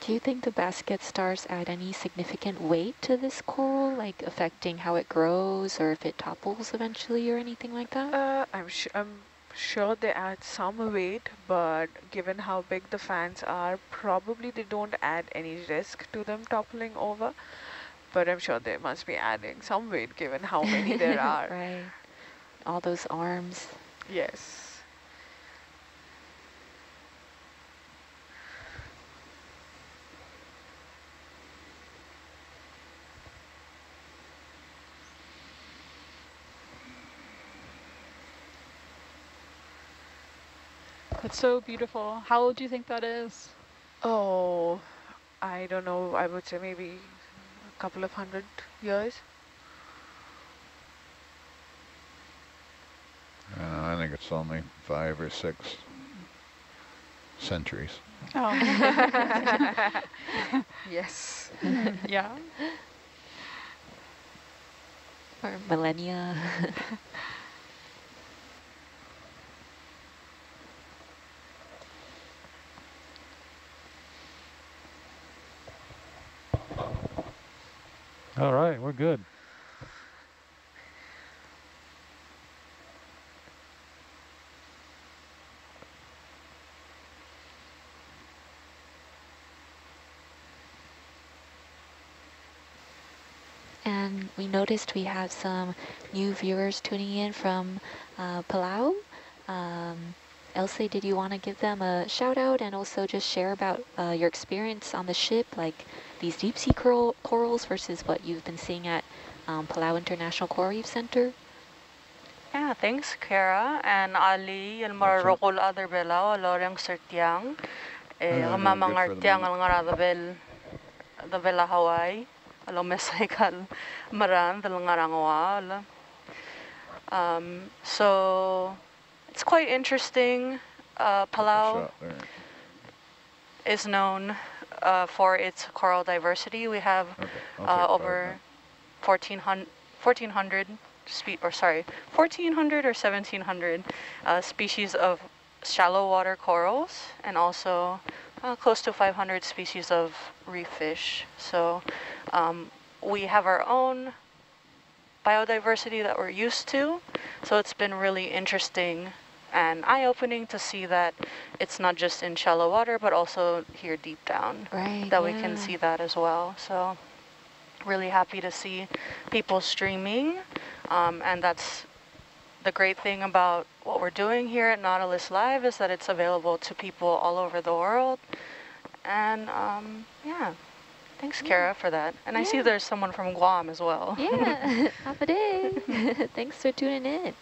Do you think the basket stars add any significant weight to this coral, like affecting how it grows or if it topples eventually or anything like that? Uh, I'm, I'm sure they add some weight, but given how big the fans are, probably they don't add any risk to them toppling over. But I'm sure they must be adding some weight given how many there are. Right. All those arms. Yes. That's so beautiful. How old do you think that is? Oh, I don't know. I would say maybe a couple of hundred years. Uh, I think it's only five or six centuries. Oh. yes. yeah. Or millennia. All right, we're good. And we noticed we have some new viewers tuning in from uh, Palau. Um, Elsie, did you want to give them a shout out and also just share about uh, your experience on the ship, like these deep sea coral corals versus what you've been seeing at um, Palau International Coral Reef Center? Yeah, thanks, Kara. And Ali, el mararokol other belao, loreng sertiang, eh, mamangartiang al ngaradabel, the vela Hawaii, alo mesaikal maran, the ngarangwa. Um, so it's quite interesting. Uh, Palau is known uh, for its coral diversity. We have okay. uh, over 1,400, 1,400 spe or sorry, 1,400 or 1,700 uh, species of shallow water corals, and also uh, close to 500 species of reef fish. So um, we have our own biodiversity that we're used to. So it's been really interesting and eye-opening to see that it's not just in shallow water, but also here deep down. Right. That yeah. we can see that as well. So really happy to see people streaming. Um, and that's the great thing about what we're doing here at Nautilus Live is that it's available to people all over the world. And um, yeah, thanks, yeah. Kara, for that. And yeah. I see there's someone from Guam as well. Yeah, have a day. thanks for tuning in.